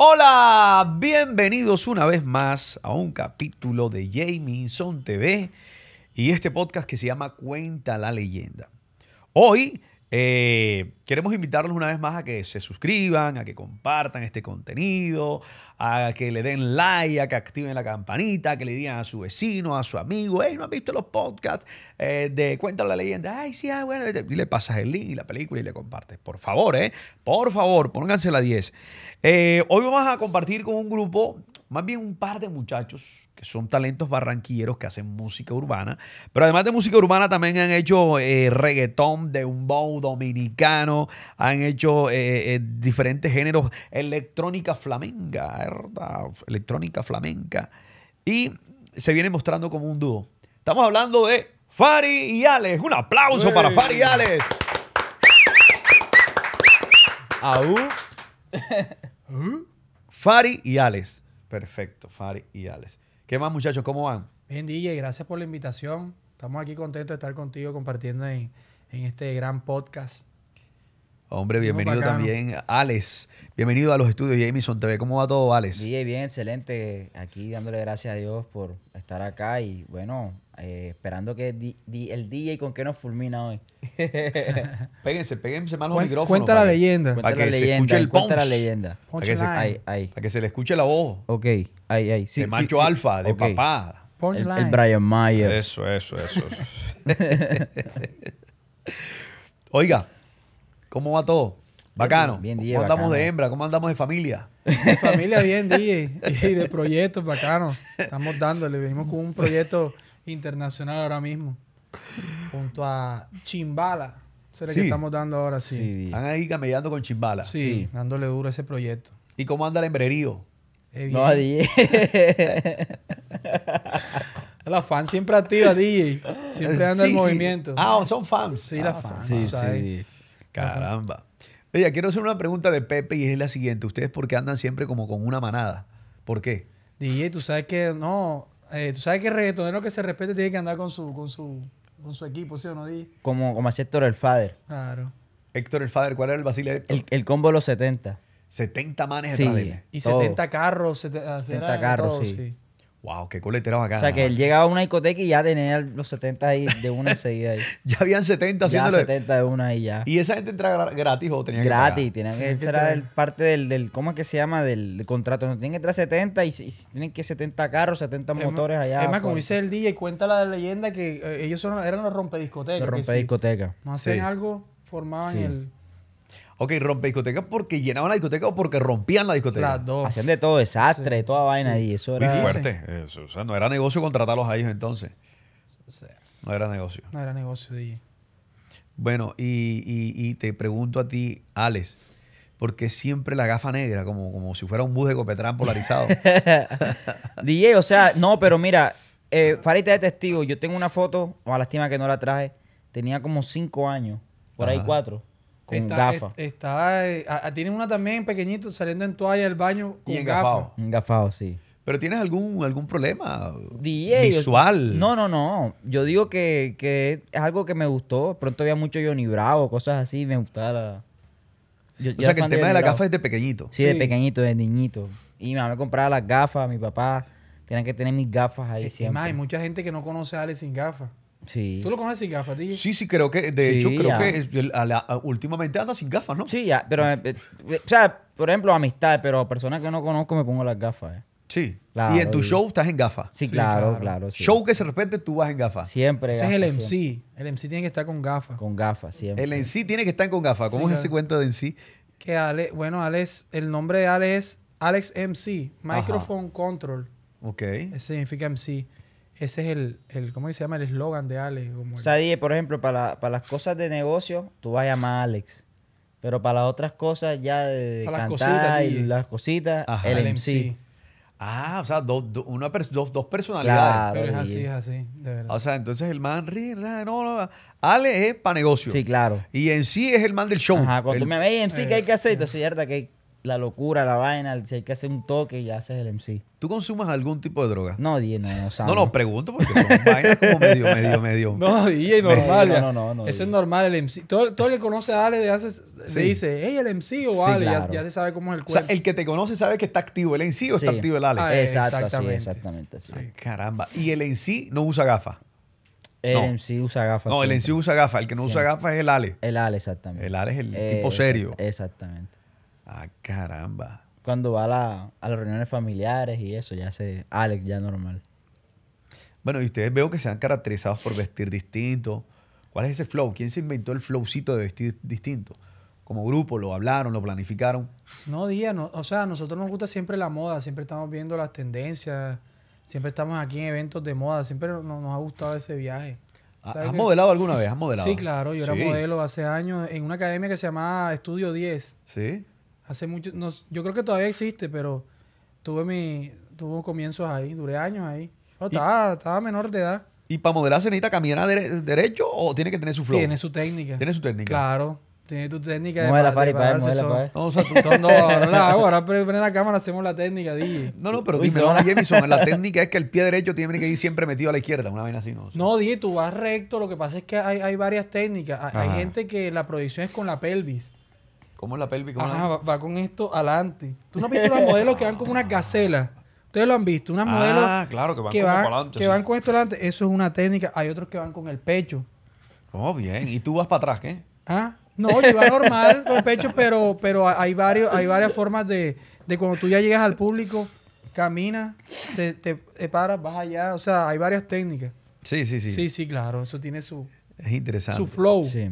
Hola, bienvenidos una vez más a un capítulo de Jamieson TV y este podcast que se llama Cuenta la leyenda. Hoy eh, queremos invitarlos una vez más a que se suscriban, a que compartan este contenido, a que le den like, a que activen la campanita, a que le digan a su vecino, a su amigo, hey, ¿no has visto los podcasts eh, de Cuenta la leyenda? Ay, sí, ah, bueno, y le pasas el link y la película y le compartes. Por favor, ¿eh? Por favor, pónganse la 10. Eh, hoy vamos a compartir con un grupo, más bien un par de muchachos que son talentos barranquilleros que hacen música urbana, pero además de música urbana también han hecho eh, reggaetón de un bow dominicano, han hecho eh, eh, diferentes géneros, electrónica flamenca, ¿verdad? electrónica flamenca, y se viene mostrando como un dúo. Estamos hablando de Fari y Alex. Un aplauso para Fari y Alex. Aú. Fari y Alex. Perfecto, Fari y Alex. ¿Qué más, muchachos? ¿Cómo van? Bien, DJ, gracias por la invitación. Estamos aquí contentos de estar contigo compartiendo en, en este gran podcast. Hombre, bienvenido también, Alex. Bienvenido a los estudios Jamison TV. ¿Cómo va todo, Alex? DJ, bien, excelente. Aquí dándole gracias a Dios por estar acá y bueno, eh, esperando que di- di- el DJ con qué nos fulmina hoy. Péguense, péguense más los micrófonos. cuenta la leyenda. Para que la se leyenda, escuche el cuenta la leyenda. Para que, se, le escuche la voz. Ok, ahí, ahí. Sí, de sí, macho sí. alfa, de papá. El, el Brian Myers. Eso, eso, eso. Oiga, ¿cómo va todo? Bacano. bien, DJ, ¿Cómo andamos bacano. de hembra? ¿Cómo andamos de familia? Mi familia bien, DJ. Y de proyectos bacanos. Estamos dándole. Venimos con un proyecto internacional ahora mismo. Junto a Chimbala. El Sí. que estamos dando ahora, Sí, sí. Están ahí camellando con chimbala. Sí, Sí. dándole duro a ese proyecto. ¿Y cómo anda el hembrerío? Eh, No, bien. DJ. La fan siempre activa, DJ. Siempre anda Sí, en sí. movimiento. Ah, son fans. Sí, la Ah, fan. sí, tú sí. DJ. Caramba. Oye, quiero hacer una pregunta de Pepe y es la siguiente. ¿Ustedes por qué andan siempre como con una manada? ¿Por qué? DJ, tú sabes que no, eh, tú sabes que el reggaetonero que se respete tiene que andar con su, con su, con su equipo, ¿sí o no, DJ? Como, como hacía Héctor el Father. Claro. Héctor el Fader, ¿cuál era el vacile de Héctor? El, el combo de los 70. 70 manes Sí. detrás de él. Y Todo. 70 carros, sete- era 70 de carros, todo, sí. Wow, qué coletera bacana. O sea que él llegaba a una discoteca y ya tenía los 70 ahí de una enseguida ahí. Ya habían 70 ya haciéndole. 70 de una y ya. ¿Y esa gente entra gra- gratis o tenía que Gratis, que, Tienen que esa era el parte del, del, ¿cómo es que se llama? Del, del contrato. No tienen que entrar 70 y, y tienen que 70 carros, 70 Es más- motores allá. Es más, como dice el DJ, cuenta la leyenda que eh, ellos son, eran los rompediscotecas. Los que rompe si. No hacían Sí. algo, formaban Sí. el, Ok, rompe discoteca porque llenaban la discoteca o porque rompían la discoteca. las dos. Hacían de todo, desastre, Sí, toda vaina sí. ahí. Eso Muy era. fuerte. Eso, o sea, no era negocio contratarlos a ellos entonces. O sea, No era negocio. no era negocio, DJ. Bueno, y, y- y te pregunto a ti, Alex, ¿por qué siempre la gafa negra? Como, como si fuera un bus de Copetrán polarizado. DJ, o sea, no, pero mira, eh, Farita de testigo. Yo tengo una foto, o a lástima que no la traje. Tenía como 5 años, por ahí Ajá. 4, con Está- gafas. es- Está, eh, tienen una también pequeñito saliendo en toalla del baño con Y engafado. gafas. Sí. ¿Pero tienes algún, algún problema DJ, visual? No, no, no. Yo digo que, que es algo que me gustó. Pronto había mucho Johnny Bravo, cosas así. Me gustaba la. Yo- O sea que el tema de Johnny la Bravo. gafa es de pequeñito. Sí, de pequeñito, de niñito. Y mi mamá me compraba las gafas, mi papá. Tenían que tener mis gafas ahí Es- Es siempre. más, hay mucha gente que no conoce a Alex sin gafas. Sí. ¿Tú lo conoces sin gafas, DJ? Sí, sí, creo que, de Sí, hecho, creo ya. que es- el- a la- a- últimamente anda sin gafas, ¿no? Sí, ya. Pero, eh, eh, o sea, por ejemplo, amistad, pero personas que no conozco me pongo las gafas. eh. Sí. Claro, y en tu show estás en gafas. Sí, Sí, claro, claro. claro. sí. Show que se respete, tú vas en gafas. Siempre. Ese es el MC. siempre. El MC tiene que estar con gafas. Con gafas, siempre. El sí tiene que estar con gafas. ¿Cómo Sí, es ese claro. cuento de en sí? Que Ale, bueno, Alex, el nombre de Alex es Alex MC, Microphone Control. Ok. Ese significa MC. Ese es el, el ¿cómo se llama? El eslogan de Alex. como O el- sea, DJ, por ejemplo, para, para las cosas de negocio, tú vas a llamar a Alex. Pero para las otras cosas ya de, de Para las cositas, y DJ. las cositas, Ajá. el el MC. Ah, o sea, dos, dos- una pers- dos, dos personalidades. Claro. Pero es así, es así, de verdad. O sea, entonces el man, ri, ra, no, no, Ale es para negocio. Sí, claro. Y en sí es el man del show. Ajá, cuando El- tú me ves MC, ¿qué hay que hacer? Entonces, cierta que la locura, la vaina, si hay que hacer un toque, ya haces el MC. ¿Tú consumas algún tipo de droga? No, DJ, no, no, No, no, pregunto porque son vainas como medio, medio, medio. No, DJ normal. No, ya. no, no, no, Eso es normal, el MC. Todo, todo el que conoce a Ale de hace, Sí. le dice, hey, el MC o Sí, Ale, ya- claro. ya, se sabe cómo es el O sea, cuerpo. el que te conoce sabe que está activo el sí o está activo el Alex. Ah, Exacto, Exactamente. exactamente. Ay, caramba. Y el sí no usa gafas. El No. MC usa gafas. No, el en sí siempre. usa gafas. El que no usa Siempre. gafas es el Ale. El Ale, exactamente. El Ale es el Eh, tipo exact- serio. Exactamente. Ah, caramba. Cuando va a, la- a las reuniones familiares y eso, ya se Alex, ya normal. Bueno, y ustedes veo que se han caracterizado por vestir distinto. ¿Cuál es ese flow? ¿Quién se inventó el flowcito de vestir distinto? Como grupo, lo hablaron, lo planificaron. No, día, no, o sea, a nosotros nos gusta siempre la moda, siempre estamos viendo las tendencias, siempre estamos aquí en eventos de moda, siempre nos, nos ha gustado ese viaje. ¿Ha- ¿Sabes ¿Has modelado alguna vez? ¿Has modelado? Sí, claro, yo era modelo hace años en una academia que se llamaba Estudio 10. Sí. Hace mucho, no, yo creo que todavía existe, pero tuve mi, tuve comienzos ahí, duré años ahí. No, estaba, estaba menor de edad. ¿Y para modelar se necesita caminar dere- derecho o tiene que tener su flow? Tiene su técnica. Tiene su técnica. Claro, tiene tu técnica. de Modela para son- para él. No, o sea, tú- Son dos, ahora la hago, ahora pre- prende la cámara, hacemos la técnica, DJ. no, no, pero dímelo a. La técnica es que el pie derecho tiene que ir siempre metido a la izquierda. Una vaina así, ¿no? No, DJ, tú vas recto, lo que pasa es que hay, hay varias técnicas. Hay, hay Ajá. gente que la proyección es con la pelvis. ¿Cómo es la pelvis? ¿Cómo Ajá, la- va, va con esto adelante. ¿Tú no has visto los modelos que van como unas gacelas? Ustedes lo han visto, unas modelos Ah, claro, que van que van, adelante, que sí. van con esto adelante. Eso es una técnica. Hay otros que van con el pecho. Oh, bien. ¿Y tú vas para atrás, qué? Ah, no, yo iba normal con el pecho, pero, pero hay, varios, hay varias formas de, de cuando tú ya llegas al público, caminas, te, te, te paras, vas allá. O sea, hay varias técnicas. Sí, sí, sí. Sí, sí, claro. Eso tiene su, Es interesante. su flow. Sí.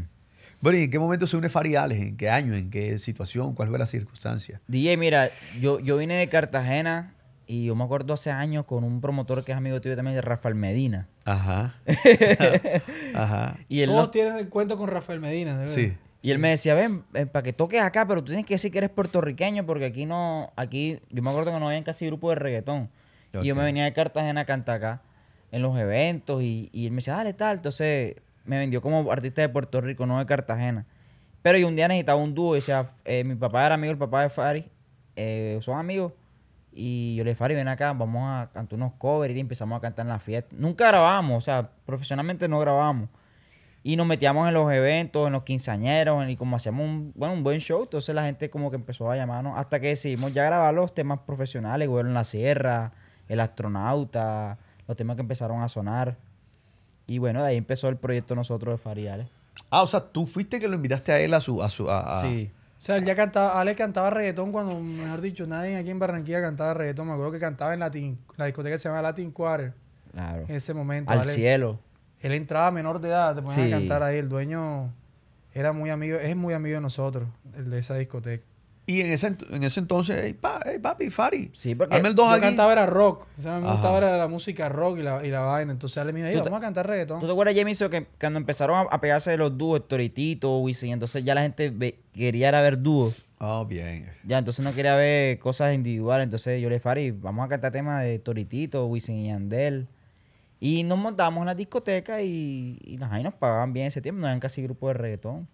Bueno, ¿y en qué momento se une Fari Alex? ¿En qué año? ¿En qué situación? ¿Cuál fue la circunstancia? DJ, mira, yo, yo vine de Cartagena y yo me acuerdo hace años con un promotor que es amigo tuyo también, de Rafael Medina. Ajá. Ajá. Y él, Todos nos- tienen el cuento con Rafael Medina. de verdad. Sí. y él me decía, ven, para que toques acá, pero tú tienes que decir que eres puertorriqueño porque aquí no, aquí, yo me acuerdo que no habían casi grupo de reggaetón. Y yo me venía de Cartagena a cantar acá en los eventos y, y él me decía, dale tal. Entonces me vendió como artista de Puerto Rico, no de Cartagena. Pero yo un día necesitaba un dúo eh, mi papá era amigo del papá de Fari, eh, son amigos. Y yo le dije, Fari, ven acá, vamos a cantar unos covers y empezamos a cantar en la fiesta. Nunca grabamos, o sea, profesionalmente no grabamos. Y nos metíamos en los eventos, en los quinceañeros, y como hacíamos un, bueno, un buen show, entonces la gente como que empezó a llamarnos hasta que decidimos ya grabar los temas profesionales, Güero en la Sierra, El Astronauta, los temas que empezaron a sonar. Y bueno, de ahí empezó el proyecto nosotros de Fariales. Ah, o sea, tú fuiste que lo invitaste a él a su... A su a, a- Sí. O sea, él ya cantaba, Ale cantaba reggaetón cuando, mejor dicho, nadie aquí en Barranquilla cantaba reggaetón. Me acuerdo que cantaba en Latin, la discoteca que se llama Latin Quarter. Claro. En ese momento. Al Ale- cielo. Él entraba menor de edad, te ponían Sí. a cantar ahí. El dueño era muy amigo, es muy amigo de nosotros, el de esa discoteca. Y en ese, en ese entonces, hey, pa, hey, papi, Fari. Sí, porque el dos Yo aquí. cantaba era rock. O sea, me Ajá. gustaba era la música rock y la, y la vaina. Entonces Ale me dijo, "Ey, Tú te- vamos a cantar reggaetón. ¿Tú te acuerdas, Jameson, que cuando empezaron a, pegarse de los dúos, Toritito, Wisin, entonces ya la gente ve- quería era ver dúos. Oh, bien. Ya, entonces no quería ver cosas individuales. Entonces yo le dije, Fari, vamos a cantar temas de Toritito, Wisin y Yandel. Y nos montamos en la discoteca y, y ahí nos pagaban bien ese tiempo. No eran casi grupo de reggaetón.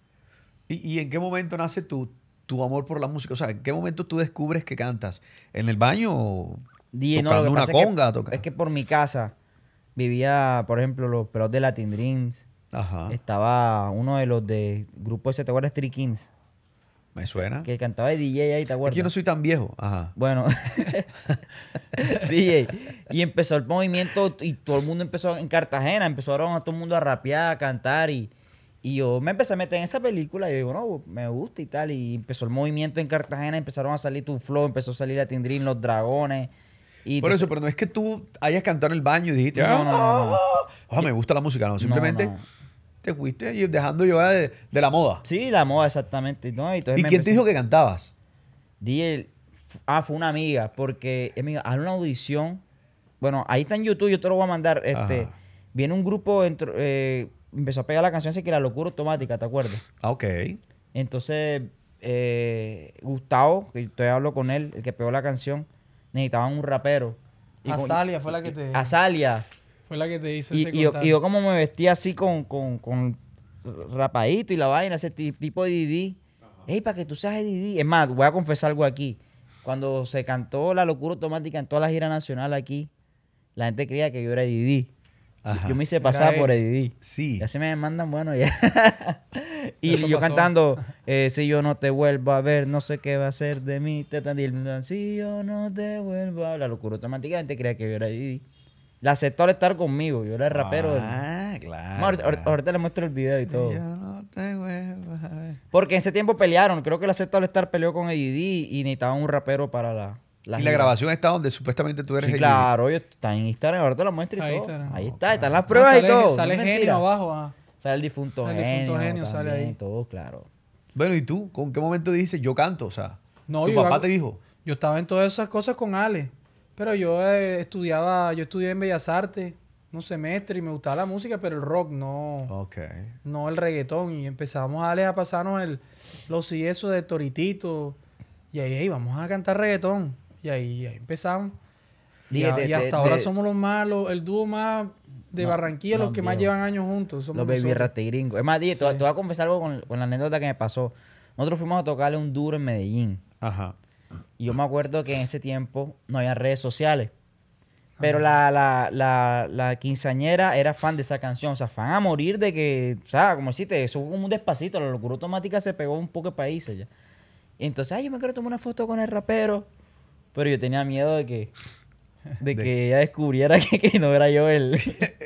¿Y, y en qué momento nace tu, tu amor por la música? O sea, ¿en qué momento tú descubres que cantas? ¿En el baño o no, tocando una pasa es que- conga? toca- Es que por mi casa vivía, por ejemplo, los pelos de Latin Dreams. Ajá. Estaba uno de los de grupo ese, ¿te acuerdas? Three Kings. ¿Me suena? Que cantaba de DJ ahí, ¿te Es acuerdas? que yo no soy tan viejo. Ajá. Bueno, DJ. Y empezó el movimiento y todo el mundo empezó en Cartagena, empezaron a todo el mundo a rapear, a cantar y, y yo me empecé a meter en esa película y yo digo, no, me gusta y tal. Y empezó el movimiento en Cartagena, empezaron a salir Tu Flow, empezó a salir la Tindrín, Los Dragones. Y Por entonces- eso, pero no es que tú hayas cantado en el baño y dijiste, No, no, no, no. "Ah, ah, me gusta la música. No, simplemente no. te fuiste dejando llevar de, de la moda. Sí, la moda, exactamente. ¿no? Y, entonces ¿Y me quién te dijo que cantabas? DJ, ah, fue una amiga, porque es haz una audición. Bueno, ahí está en YouTube, yo te lo voy a mandar. Este, Ajá. viene un grupo, entro- eh, empezó a pegar la canción, así que la locura automática, ¿te acuerdas? Ah, ok. Entonces, eh, Gustavo, que todavía hablo con él, el que pegó la canción, necesitaban un rapero. con- Azalia fue la que te- Azalia. Fue la que te hizo Y, ese y yo, contacto. y yo como me vestía así con, con, con rapadito y la vaina, ese ti- tipo de Didi. Ey, para que tú seas Eddie D. Es más, voy a confesar algo aquí. Cuando se cantó La Locura Automática en toda la gira nacional aquí, la gente creía que yo era Eddie D. Ajá. Yo me hice pasar Era por. Eddie. Sí. Ya se me mandan, bueno, ya. y Eso yo pasó. cantando, eh, si yo no te vuelvo a ver, no sé qué va a ser de mí. Te tan- y el- Si yo no te vuelvo a ver. La locura automática, la gente creía que yo era Didi. La aceptó al estar conmigo. Yo era el rapero. del- Ah, claro. ahorita, ahorita- ahorita le muestro el video y todo. Yo no te vuelvo a ver. Porque en ese tiempo pelearon. Creo que la aceptó al estar peleó con Eddie y necesitaban un rapero para la. Y la grabación está donde supuestamente tú eres Sí, el claro, yo- está en Instagram, ahora te lo muestro y Ahí todo. está. Ahí está, están las pruebas sale, y todo. Sale no genio mentira. abajo. ah. Sale el difunto El genio. difunto genio sale también, ahí. Todo, claro. Bueno, ¿y tú? ¿Con qué momento dices yo canto? O sea, No, tu yo papá hago- te dijo. Yo estaba en todas esas cosas con Ale. Pero yo eh, estudiaba, yo estudié en Bellas Artes un semestre y me gustaba la música, pero el rock no, Ok. no el reggaetón. Y empezamos Ale a pasarnos el, los y eso de Toritito. Y ahí, "Ey, vamos a cantar reggaetón. Y ahí, ahí empezamos. Y, Dije, a- de- y hasta de- ahora de- somos los más, los- el dúo más de No, Barranquilla, los que más llevan años juntos. Somos Los baby rate gringos. Es más, dije, te, voy- Sí. te voy a confesar algo con, con la anécdota que me pasó. Nosotros fuimos a tocarle un duro en Medellín. Ajá. Y yo me acuerdo que en ese tiempo no había redes sociales. Pero la, la, la, la quinceañera era fan de esa canción. O sea, fan a morir de que, o sea, como deciste, eso fue como un despacito. La locura automática se pegó en un poco de países ya. Y entonces, ay, yo me quiero tomar una foto con el rapero. Pero yo tenía miedo de que, de De que ella descubriera que, que no era yo el,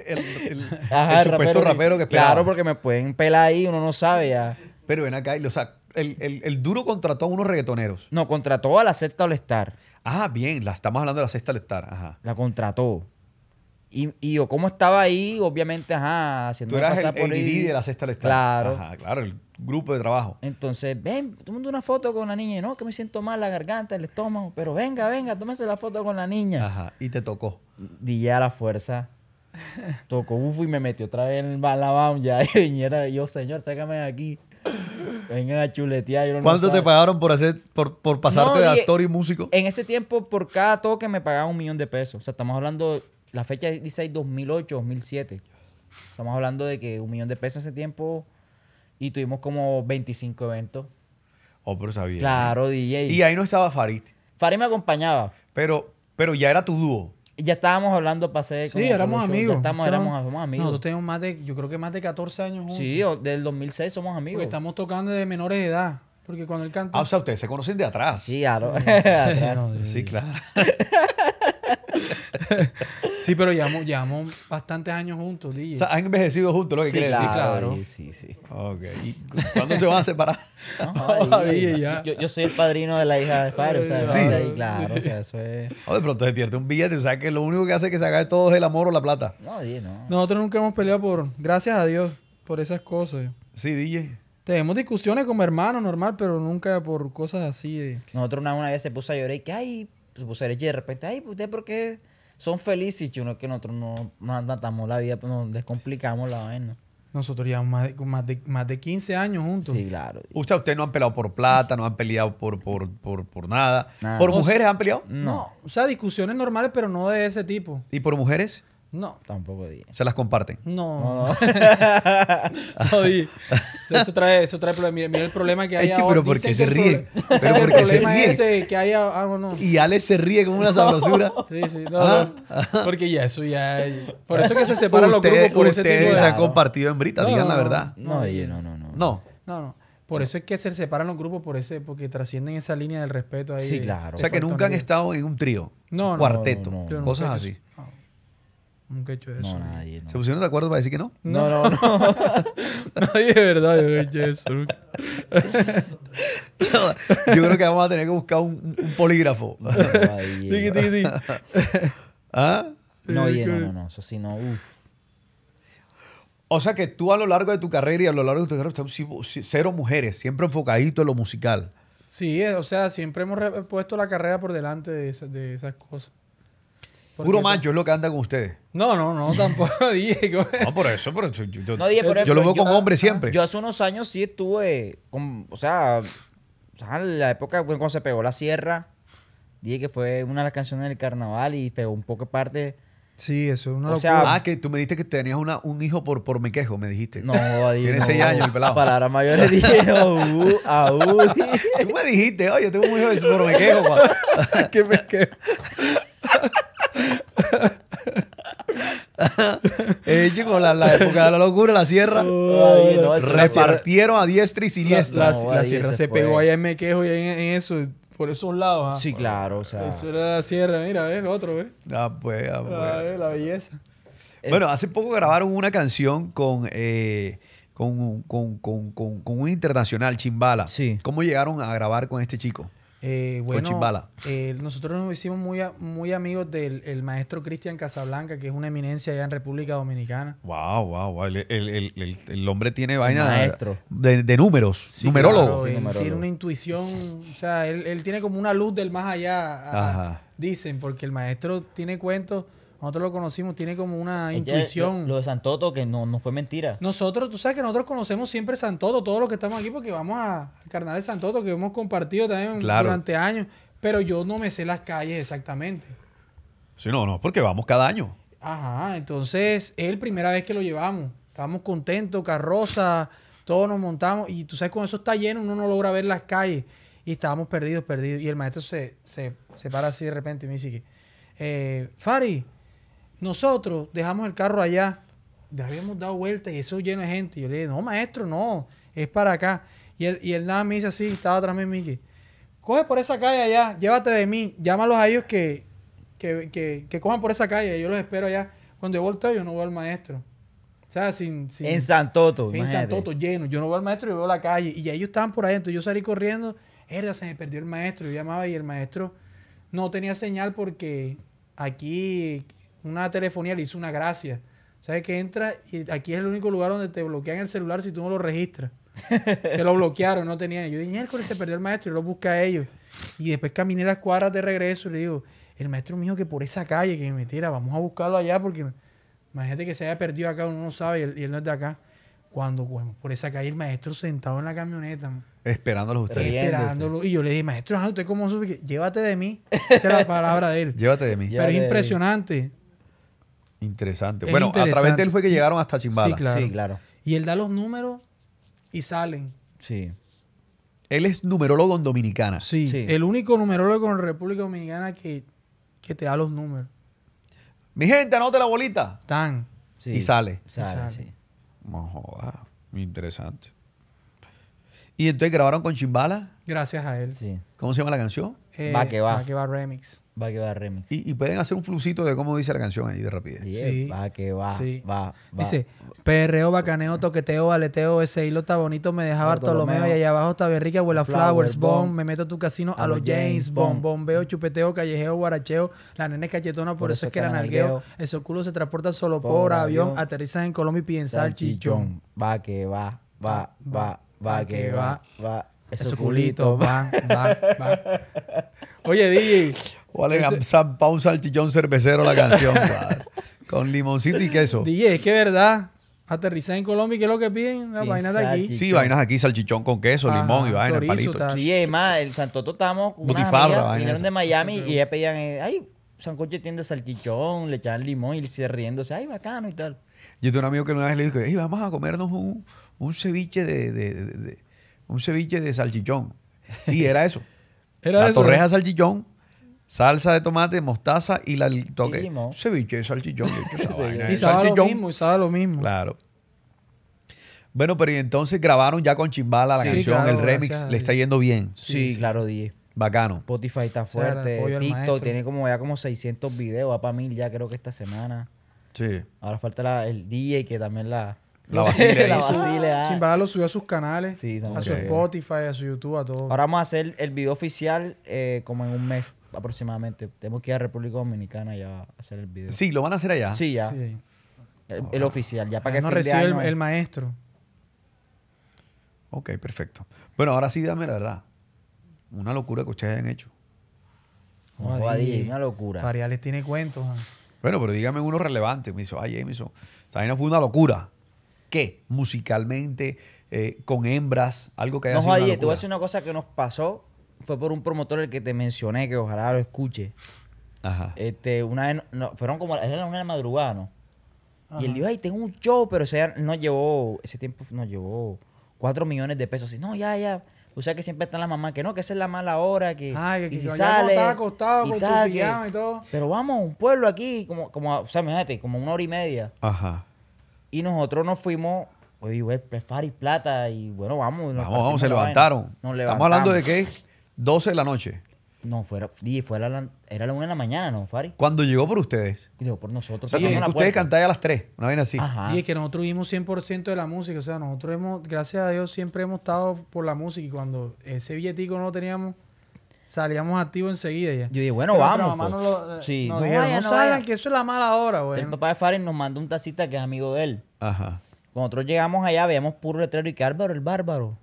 El, el- Ajá, el supuesto rapero que esperaba. Claro, porque me pueden pelar ahí, uno no sabe ya. Pero ven acá, o sea, el, el- el duro contrató a unos reggaetoneros. No, contrató a la secta All Star. Ah, bien, la estamos hablando de la sexta al estar. Ajá. La contrató. Y, y yo, como estaba ahí, obviamente, ajá, haciendo Tú eras el pasar por ADD ahí. de la sexta al estar. Claro. Ajá, claro, el grupo de trabajo. Entonces, ven, tómate una foto con la niña. Y no, que me siento mal la garganta, el estómago. Pero venga, venga, tómese la foto con la niña. Ajá, y te tocó. DJ a la fuerza. Tocó ufo y me metió otra vez en el balabam ya. Y viniera yo, señor, sácame de aquí. Vengan a chuletear. y uno no ¿Cuánto te pagaron por hacer, por, por pasarte No, de dije- actor y músico? En ese tiempo, por cada toque me pagaban un millón de pesos. O sea, estamos hablando, la fecha dice ahí 2008, 2007. Estamos hablando de que un millón de pesos en ese tiempo y tuvimos como 25 eventos. Oh, pero bien. Claro, DJ. Y ahí no estaba Farid. Farid me acompañaba. Pero, pero ya era tu dúo. Y ya estábamos hablando para hacer... Sí, éramos amigos. Ya estamos, éramos, somos amigos. Nosotros tenemos más de, yo creo que más de 14 años juntos. Sí, o- del 2006 somos Porque amigos. estamos tocando de menores de edad. Porque cuando él canta. Ah, o sea, ustedes se conocen de atrás. Sí, claro. Atrás. No, Sí, claro. Sí, pero llevamos, llevamos bastantes años juntos, DJ. O sea, han envejecido juntos, lo que Sí, quiere decir. claro. Sí, sí, sí. Ok. ¿Y cu- cuándo se van a separar? Ajá, DJ, DJ. ya. Yo, yo soy el padrino de la hija de Farid, o sea, Sí. sí. claro, o sea, eso es... O de pronto se pierde un billete. O sea, que lo único que hace que se haga de todo es el amor o la plata. No, DJ, no. Nosotros nunca hemos peleado por, gracias a Dios, por esas cosas. Sí, DJ. Tenemos discusiones como hermanos, normal, pero nunca por cosas así de... Nosotros una, una vez se puso a llorar y que, ay, se puso a llorar y de repente, ay, ¿ustedes por qué son felices? Y uno es que nosotros no matamos la vida, pues nos descomplicamos la vaina. Nosotros llevamos más de, más de, más de 15 años juntos. Sí, claro. Usted, ustedes no han peleado por plata, no han peleado por, por, por, por nada. Nada. ¿Por O mujeres han peleado? No. o sea, discusiones normales, pero no de ese tipo. ¿Y por mujeres? No. Tampoco dije. Se las comparten. No. No, No, di. Eso, trae, eso trae problemas. Mira, mira el problema que hay Ay, chi, ahora. pero ¿por Dicen qué se ríen? Pero ¿Sabes ¿por el qué se ríen? ese que hay ah, no, no. Y Ale se ríe como una sabrosura. Sí, sí, no, Ah. no. Porque ya eso ya. Por eso es que se separan los grupos por ese tipo de. se han Claro. compartido en Brita, No, digan no, la verdad. no, no, no, no. No. No, no. Por eso es que se separan los grupos por ese, porque trascienden esa línea del respeto ahí. Sí, de- claro. O sea que nunca han estado en un trío, No, cuarteto, cosas así. No. Nunca he hecho eso. No, nadie, no. ¿Se pusieron de acuerdo para decir que no? No, no, no. Nadie de verdad, yo no he hecho eso. Yo creo que vamos a tener que buscar un, un polígrafo. Tiki, tiki, tiki. ¿Ah? No, DJ, no, no, no. Eso sí, no. Uf. O sea que tú a lo largo de tu carrera y a lo largo de tu carrera, sido cero mujeres, siempre enfocadito en lo musical. Sí, eh, o sea, siempre hemos puesto la carrera por delante de, esa- de esas cosas. Puro macho es lo que anda con ustedes. No, no, no, tampoco dije. ¿cómo es? No, por eso, por eso. Yo, yo- No, dije, por yo ejemplo, lo veo yo- con hombres siempre. Yo hace unos años sí estuve, con, o sea, o sea, en la época cuando se pegó la sierra, dije que fue una de las canciones del carnaval y pegó un poco de parte. Sí, eso es una O locura. sea, Ah, que tú me dijiste que tenías una, un hijo por, por me quejo, me dijiste. No, Adi, Tiene seis años el pelado. Palabras mayores dije, au, au. Tú me dijiste, oye, tengo un hijo de por me quejo. pa. ¿Qué me quedo? Eh, chico, la, la época de la locura, la sierra. Adi, no, repartieron a diestra y La, siniestra. la- No, la ahí sierra se se pegó allá en Me Quejo y en, en eso, por esos lados. ah. Sí, claro, o sea. Eso era la sierra, mira, el otro, ¿ves? Ah, pues, ah, pues. A ver, la belleza. Bueno, hace poco grabaron una canción con, eh, con, con, con, con- con un internacional, Chimbala. Sí. ¿Cómo llegaron a grabar con este chico? Eh, bueno, Chimbala. eh, nosotros nos hicimos muy, a- muy amigos del el maestro Cristian Casablanca, que es una eminencia allá en República Dominicana. Wow, wow, wow. El, el- el- el- el hombre tiene vaina maestro. De, de números, Sí, numerólogo. claro, Sí, él numerólogo. tiene una intuición, o sea, él, él tiene como una luz del más allá, a- dicen, porque el maestro tiene cuentos, nosotros lo conocimos, tiene como una Ella- intuición. Lo, lo de Santoto, que no, no fue mentira. Nosotros, tú sabes que nosotros conocemos siempre Santoto, todos los que estamos aquí, porque vamos a- al carnal de Santoto, que hemos compartido también Claro. durante años, pero yo no me sé las calles exactamente. Sí, no, no, porque vamos cada año. Ajá, entonces es la primera vez que lo llevamos. Estábamos contentos, carroza, todos nos montamos y tú sabes, cuando eso está lleno uno no logra ver las calles y estábamos perdidos, perdidos. Y el maestro se, se, se para así de repente y me dice que, eh, Fari, nosotros dejamos el carro allá, ya habíamos dado vueltas y eso lleno de gente. Yo le dije, no, maestro, no, es para acá. Y él, y él nada me dice así, estaba atrás de mí, coge por esa calle allá, llévate de mí, llámalos a ellos que, que, que, que cojan por esa calle, yo los espero allá. Cuando yo volteo, yo no veo al maestro. O sea, sin... sin En Santoto, en. Santoto lleno. Yo no veo al maestro, yo veo la calle. Y ellos estaban por ahí. Entonces yo salí corriendo. Herda, se me perdió el maestro. Yo llamaba y el maestro no tenía señal porque aquí una telefonía le hizo una gracia. ¿Sabes que entra y aquí es el único lugar donde te bloquean el celular si tú no lo registras? se lo bloquearon, no tenía. Yo dije, miércoles se perdió el maestro y lo busqué a ellos. Y después caminé las cuadras de regreso y le digo, el maestro me dijo que por esa calle, que me metiera, vamos a buscarlo allá porque imagínate que se haya perdido acá, uno no sabe y él, y él no es de acá. Cuando cogemos por esa calle, el maestro sentado en la camioneta, man, Esperándolos a ustedes. Riéndose. esperándolo. Y yo le dije, maestro, ajá, ¿usted cómo? Que, Llévate de mí. Esa es la palabra de él. Llévate de mí. Pero es impresionante. Interesante. Es bueno, a través de él fue que llegaron hasta Chimbala. Sí, claro. Sí, claro. Y él da los números y salen. Sí. Él es numerólogo en Dominicana. Sí, Sí. el único numerólogo en República Dominicana que, que te da los números. Mi gente, anote la bolita. Tan. sí. Y sale. Sale, sale. sí. Muy interesante. Y entonces grabaron con Chimbala. Gracias a él. Sí. ¿Cómo se llama la canción? Eh, Va que va. Va que va remix. Va que va remix. Y, y pueden hacer un flucito de cómo dice la canción ahí de rapidez. Yeah, Sí. Va que va. Sí. Va, va. Dice, perreo, bacaneo, toqueteo, aleteo, ese hilo está bonito, me deja Bartolomeo, Bartolomeo. y allá abajo está Berrica, huele a Flowers, Flowers, Bomb, Bomb. me meto a tu casino a los James Bond, bombeo, chupeteo, callejeo, guaracheo, la nena es cachetona, por, eso es que la nalgueo, esos culos se transportan solo por, Por avión, avión. aterrizan en Colombia y piensa el chichón. Va que va. Va, va, va que va. Va. Esos culitos van, van, van. Oye, DJ, Vale, para un salchichón cervecero la canción. padre. con limoncito y queso. DJ, es que verdad, aterrizan en Colombia y ¿qué es lo que piden? La Y vaina de aquí. Sí, vainas aquí, salchichón con queso, Ajá, limón y vaina, chorizo, palito. tal. Sí, es más, el Santoto estábamos con unas amigas, vinieron de Miami y ellas pedían, eh, ay, sancoche tiene salchichón, le echaban limón y se riéndose, ay, bacano y tal. Yo tengo un amigo que una vez le dijo, "Ey, vamos a comernos un, un ceviche de, de- de- de- un ceviche de salchichón. Y era eso. Era la eso, torreja de salchichón, salsa de tomate, mostaza y la el toque. Y. Ceviche de salchichón. Y, yo, vaina sabe lo salchichón. mismo, y sabe lo mismo. Claro. Bueno, pero y entonces grabaron ya con Chimbala la Sí, canción, claro, el remix, le está yendo bien. Sí, sí. claro, DJ. Bacano. Spotify está fuerte, TikTok tiene como ya como 600 videos, va para mil ya creo que esta semana. Sí. Ahora falta la- el DJ que también la... La vacile la ah. Chimbala lo subió a sus canales, Sí, a su. Spotify, a su YouTube, a todo. Ahora vamos a hacer el video oficial eh, como en un mes aproximadamente. Tenemos que ir a República Dominicana ya a hacer el video. Sí, lo van a hacer allá. Sí, ya. Sí. El, el oficial, ya para que de recibe el, maestro. Ok, perfecto. Bueno, ahora sí dame la verdad. Una locura que ustedes han hecho. No, Joder, una locura. Fariales tiene cuentos. ah. Bueno, pero dígame uno relevante. Me dice, ay, Jameson, esa vaina fue una locura. ¿Qué? Musicalmente, eh, con hembras, algo que haya No, sido joda, una te voy a decir una cosa que nos pasó. Fue por un promotor el que te mencioné, que ojalá lo escuche. Ajá. Este, una vez, no, fueron como, era una de la madrugada, ¿no? Y él dijo, ay, tengo un show, pero ese nos llevó, ese tiempo nos llevó cuatro millones de pesos. Así, no, ya, ya. O sea que siempre están las mamás, que no, que esa es la mala hora, que, Ay, que, y que sale, estás acostado y con tu que- y todo. Pero vamos, un pueblo aquí, como, como, o sea, imagínate, como una hora y media. Ajá. Y nosotros nos fuimos, pues digo, es Fari Plata, y bueno, vamos. nos Vamos, vamos, se levantaron. Nos Estamos hablando de qué? 12 de la noche. No, fuera, dije, fuera la, era la una de la mañana, ¿no, Fari? Cuando llegó por ustedes. Digo, por nosotros. O sea, ustedes cantáis a las 3, una vez así. Ajá. Y es que nosotros vimos 100% de la música. O sea, nosotros hemos, gracias a Dios, siempre hemos estado por la música. Y cuando ese billetico no lo teníamos, salíamos activos enseguida ya. Yo dije, bueno, Pero vamos. pues. nos lo- sí, nos no dijeron, vaya, no no salgan, vaya. que eso es la mala hora, El güey. papá de Fari nos mandó un tacita que es amigo de él. Ajá. Cuando nosotros llegamos allá, veíamos puro letrero y que Álvaro el bárbaro.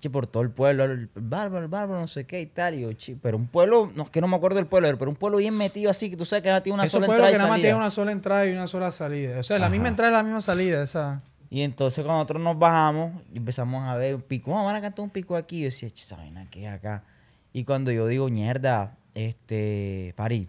Che, por todo el pueblo, el bárbaro, el bárbaro, no sé qué y tal. Y yo, chi, pero un pueblo, no es que no me acuerdo del pueblo, pero un pueblo bien metido así, que tú sabes que ahora tiene una Esos sola entrada que y nada más tienen una sola entrada y una sola salida. O sea, la Ajá. misma entrada y la misma salida. Esa. Y entonces cuando nosotros nos bajamos y empezamos a ver un pico, "Oh, van a cantar un pico aquí. Yo decía, "Ch, esa vaina que es acá. Y cuando yo digo, mierda, este, Pari,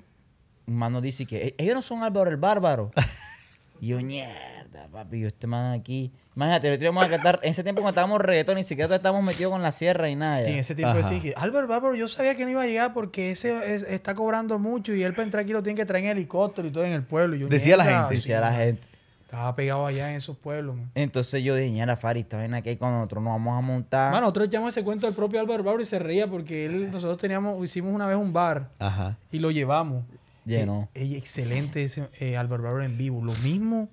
un man nos dice que "E- ellos no son Álvaro el Bárbaro. y yo, mierda, papi, yo este man aquí. Imagínate, nosotros íbamos a cantar, en ese tiempo cuando estábamos reggaetón, ni siquiera estábamos metidos con la sierra y nada. Sí, en ese tiempo decía que Albert Bárbaro, yo sabía que no iba a llegar porque ese es- está cobrando mucho y él para entrar aquí lo tiene que traer en helicóptero y todo en el pueblo. Y yo, Decía la "Mierda, gente". sí, Decía la gente. Estaba pegado allá en esos pueblos, man. Entonces yo dije, mierda, Fari, esta vaina aquí cuando nosotros nos vamos a montar. Mano, nosotros echamos ese cuento del propio Álvaro Bárbaro y se reía porque él, nosotros teníamos, hicimos una vez un bar Ajá. y lo llevamos. Llenó. Eh, eh, excelente ese eh, Álvaro en vivo. Lo mismo.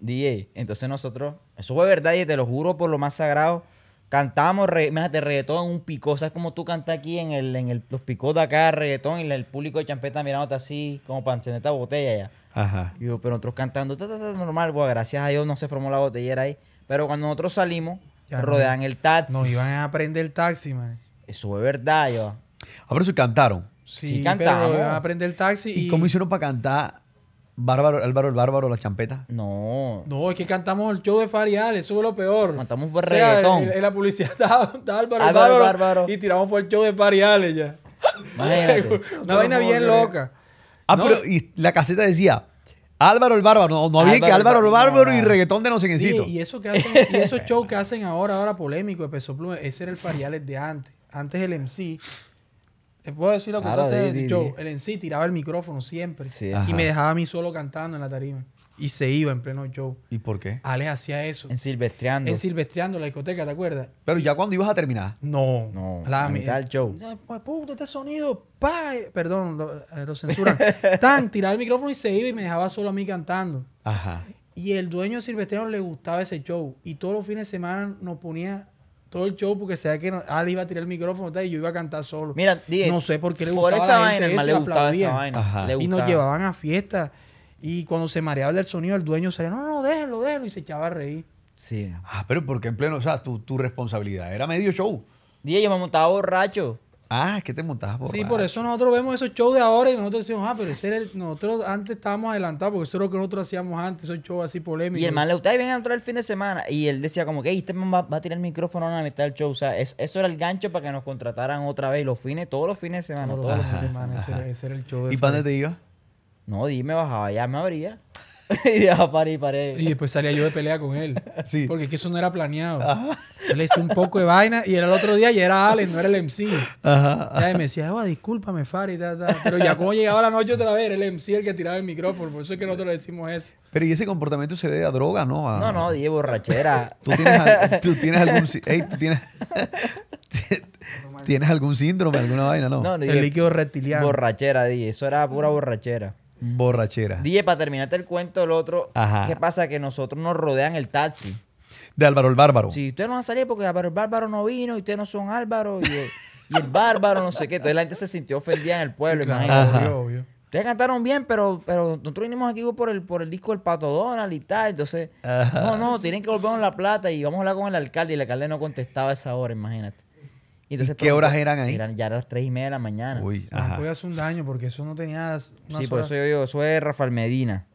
DJ. Entonces nosotros, eso fue verdad y te lo juro por lo más sagrado. Cantamos, re, imagínate, reggaetón en un picó. ¿Sabes cómo tú cantas aquí en, el, en el, los picos de acá, reggaetón, y el público de champeta mirándote así, como para encender esta botella ya? Ajá. Y yo, pero nosotros cantando, ta, ta, ta, normal, pues gracias a Dios no se formó la botellera ahí. Pero cuando nosotros salimos, Ya no- rodean el taxi. Nos iban a prender el taxi, man. Eso fue verdad, yo. Ah, pero eso cantaron. Sí, pero cantamos. nos iban a prender el taxi ¿Y, y... cómo hicieron para cantar Bárbaro, Álvaro el Bárbaro, la champeta? No. No, es que cantamos el show de Farial, eso fue lo peor. Cantamos por O sea, reggaetón. En, en la publicidad estaba, estaba Álvaro, el Álvaro el Bárbaro, Bárbaro. y tiramos por el show de Fariales ya. Imagínate. Una vaina bien loca. Ah, No, pero y la caseta decía Álvaro el Bárbaro. No, no había que Álvaro el Álvaro el Bárbaro, y reggaetón de no sé sí, y eso que hacen, y esos shows que hacen ahora, ahora polémicos de Peso Pluma, ese era el Fariales de antes. Antes el MC, ¿te puedo decir lo que Claro, tú haces di, show? di. El MC tiraba el micrófono siempre. Sí, y ajá. me dejaba a mí solo cantando en la tarima. Y se iba en pleno show. ¿Y por qué? Alex hacía eso. En Silvestreando. En Silvestreando, la discoteca, ¿te acuerdas? Pero ya cuando ibas a terminar. No. No, La mitad del show. Pues puta, este sonido. Pa. Perdón, lo, eh, lo censuran. Tan, tiraba el micrófono y se iba y me dejaba solo a mí cantando. Ajá. Y el dueño de Silvestrino le gustaba ese show. Y todos los fines de semana nos ponía todo el show porque sabía que Ale iba a tirar el micrófono y yo iba a cantar solo. Mira, dije, no sé por qué le por gustaba esa a la vaina, gente eso le gustaba esa vaina. Ajá. Le Y nos gustaba. llevaban a fiestas. Y cuando se mareaba del sonido, el dueño salía, no, no, déjelo, déjelo. Y se echaba a reír. Sí. Ah, pero porque en pleno, o sea, tu, tu responsabilidad era medio show. Dije, yo me montaba borracho. Ah, es que te montabas por Sí, por eso nosotros vemos esos shows de ahora y nosotros decimos, ah, pero ese era el- nosotros antes estábamos adelantados porque eso es lo que nosotros hacíamos antes, esos shows así polémicos. Y el man le gustaba y venía a entrar el fin de semana. Y él decía como que, "Ey, este man va, va a tirar el micrófono a la mitad del show. O sea, es- eso era el gancho para que nos contrataran otra vez. Los fines, todos los fines de semana. Todos todos los fines de semana, ese, era, ese era el show de ¿Y para dónde te ibas? No, dime, bajaba ya, me abría. y dejaba parar y paré. Y después salía yo de pelea con él. Sí. Porque es que eso no era planeado. Él le hice un poco de vaina y era el otro día y era Alex, no era el MC. Ajá. Ya, y me decía, "Oh, discúlpame, Fari. ta, ta". Pero ya cuando llegaba la noche otra vez, era el MC el que tiraba el micrófono. Por eso es que nosotros le decimos eso. Pero y ese comportamiento se ve a droga, ¿no? A- No, no, dije borrachera. ¿Tú tienes, tú tienes algún... sí- ey, ¿tú tienes, ¿Tienes algún síndrome, alguna vaina, no? No, El dije líquido reptiliano. borrachera, dije. Eso era pura borrachera. Borrachera. Dije, para terminarte el cuento, el otro. Ajá. ¿Qué pasa? Que nosotros nos rodean el taxi. De Álvaro el Bárbaro. Si ustedes no van a salir porque Álvaro el Bárbaro no vino y ustedes no son Álvaro y el, y el Bárbaro, no sé qué. Entonces la gente se sintió ofendida en el pueblo, Claro, obvio, obvio. Ustedes cantaron bien, pero, pero nosotros vinimos aquí por el, por el disco del Pato Donald y tal. Entonces, Ajá. no, no, tienen que volvernos la plata y vamos a hablar con el alcalde. Y el alcalde no contestaba a esa hora, imagínate. Y entonces, qué horas eran ahí? Eran, ya eran las tres y media de la mañana. Uy, No ajá. puede hacer un daño porque eso no tenía sí, por eso yo digo, eso es Rafael Medina.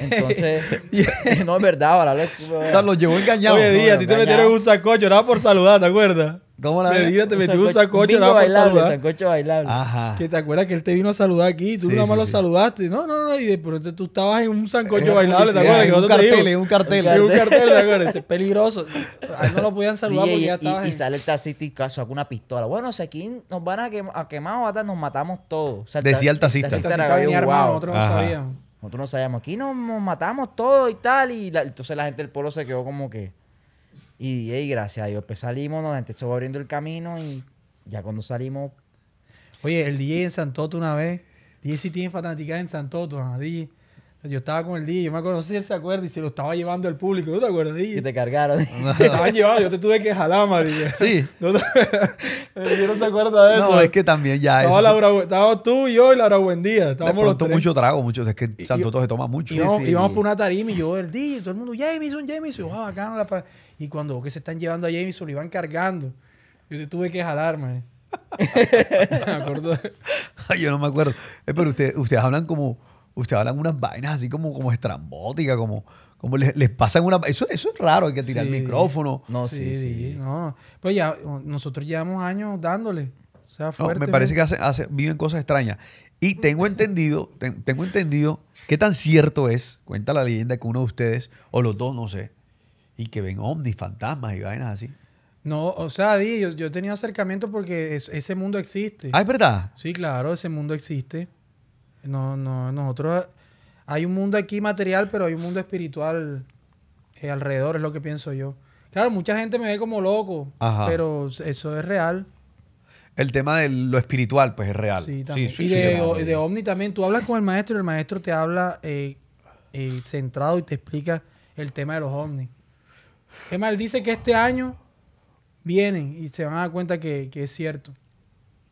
Entonces, no es verdad, ahora lo O sea, lo llevó engañado. Oye, no, Día, a ti te metieron en un sacocho, nada por saludar, ¿te acuerdas? ¿Cómo la Medina te metió un sacocho nada por saludar. sancocho bailable. Ajá. Que te acuerdas que él te vino a saludar aquí, tú nada más lo saludaste. No, no, no, y de pronto tú estabas en un sancocho bailable, ¿te acuerdas? en un cartel, en un cartel. En un cartel, ¿te acuerdas? Es peligroso. A él no lo podían saludar porque ya estaba y sale el taxista y ca- saca una pistola. Bueno, si aquí nos van a, quem- a quemar o nos matamos todos. Decía el taxista. El taxista venía armado, nosotros no sabíamos. Nosotros no sabíamos, aquí nos, matamos todos y tal. Y entonces la gente del pueblo se quedó como que. Y, y gracias a Dios, pues salimos, la gente se va abriendo el camino y ya cuando salimos. Oye, el DJ en Santoto una vez, DJ sí tiene fanaticada en Santoto, ah, DJ. Yo estaba con el DJ, yo me acuerdo, no sé si él se acuerda y se lo estaba llevando al público, ¿no te acuerdas, Que DJ? te cargaron. Te estaban llevando, yo te tuve que jalar, María. Sí. No, te- DJ no se acuerda de eso. No, es que también ya Estaba eso. Laura estábamos tú y yo y Laura Buendía. Estábamos los tres. mucho trago, mucho. Es que Y- Santo Todo se toma mucho. Íbamos, Sí, sí. íbamos por una tarima y yo, el DJ, todo el mundo, Jameson, Jameson. Yo, ah, bacano la pa-". Y cuando que se están llevando a Jameson, lo iban cargando. Yo te tuve que jalar, man. me acuerdo. de- yo no me acuerdo. Eh, pero usted- ustedes hablan como. Ustedes hablan unas vainas así como, como estrambóticas, como, como les, les pasan una. Eso, eso es raro, hay que tirar Sí. el micrófono. No, sí, sí. No, pues ya, nosotros llevamos años dándole. O sea, No, fuerte. me parece que hace, hace- viven cosas extrañas. Y tengo entendido, ten- tengo entendido qué tan cierto es, cuenta la leyenda que uno de ustedes, o los dos, no sé, y que ven ovnis, fantasmas y vainas así. No, o sea, yo, yo he tenido acercamiento porque es- ese mundo existe. Ah, es verdad. Sí, claro, ese mundo existe. No, no, nosotros... Hay un mundo aquí material, pero hay un mundo espiritual eh, alrededor, es lo que pienso yo. Claro, mucha gente me ve como loco, Ajá. pero eso es real. El tema de lo espiritual, pues es real. Sí, también. sí, y sí, de, o- de ovni también. Tú hablas con el maestro y el maestro te habla eh, eh, centrado y te explica el tema de los ovnis. Es más, él dice que este año vienen y se van a dar cuenta que, que es cierto.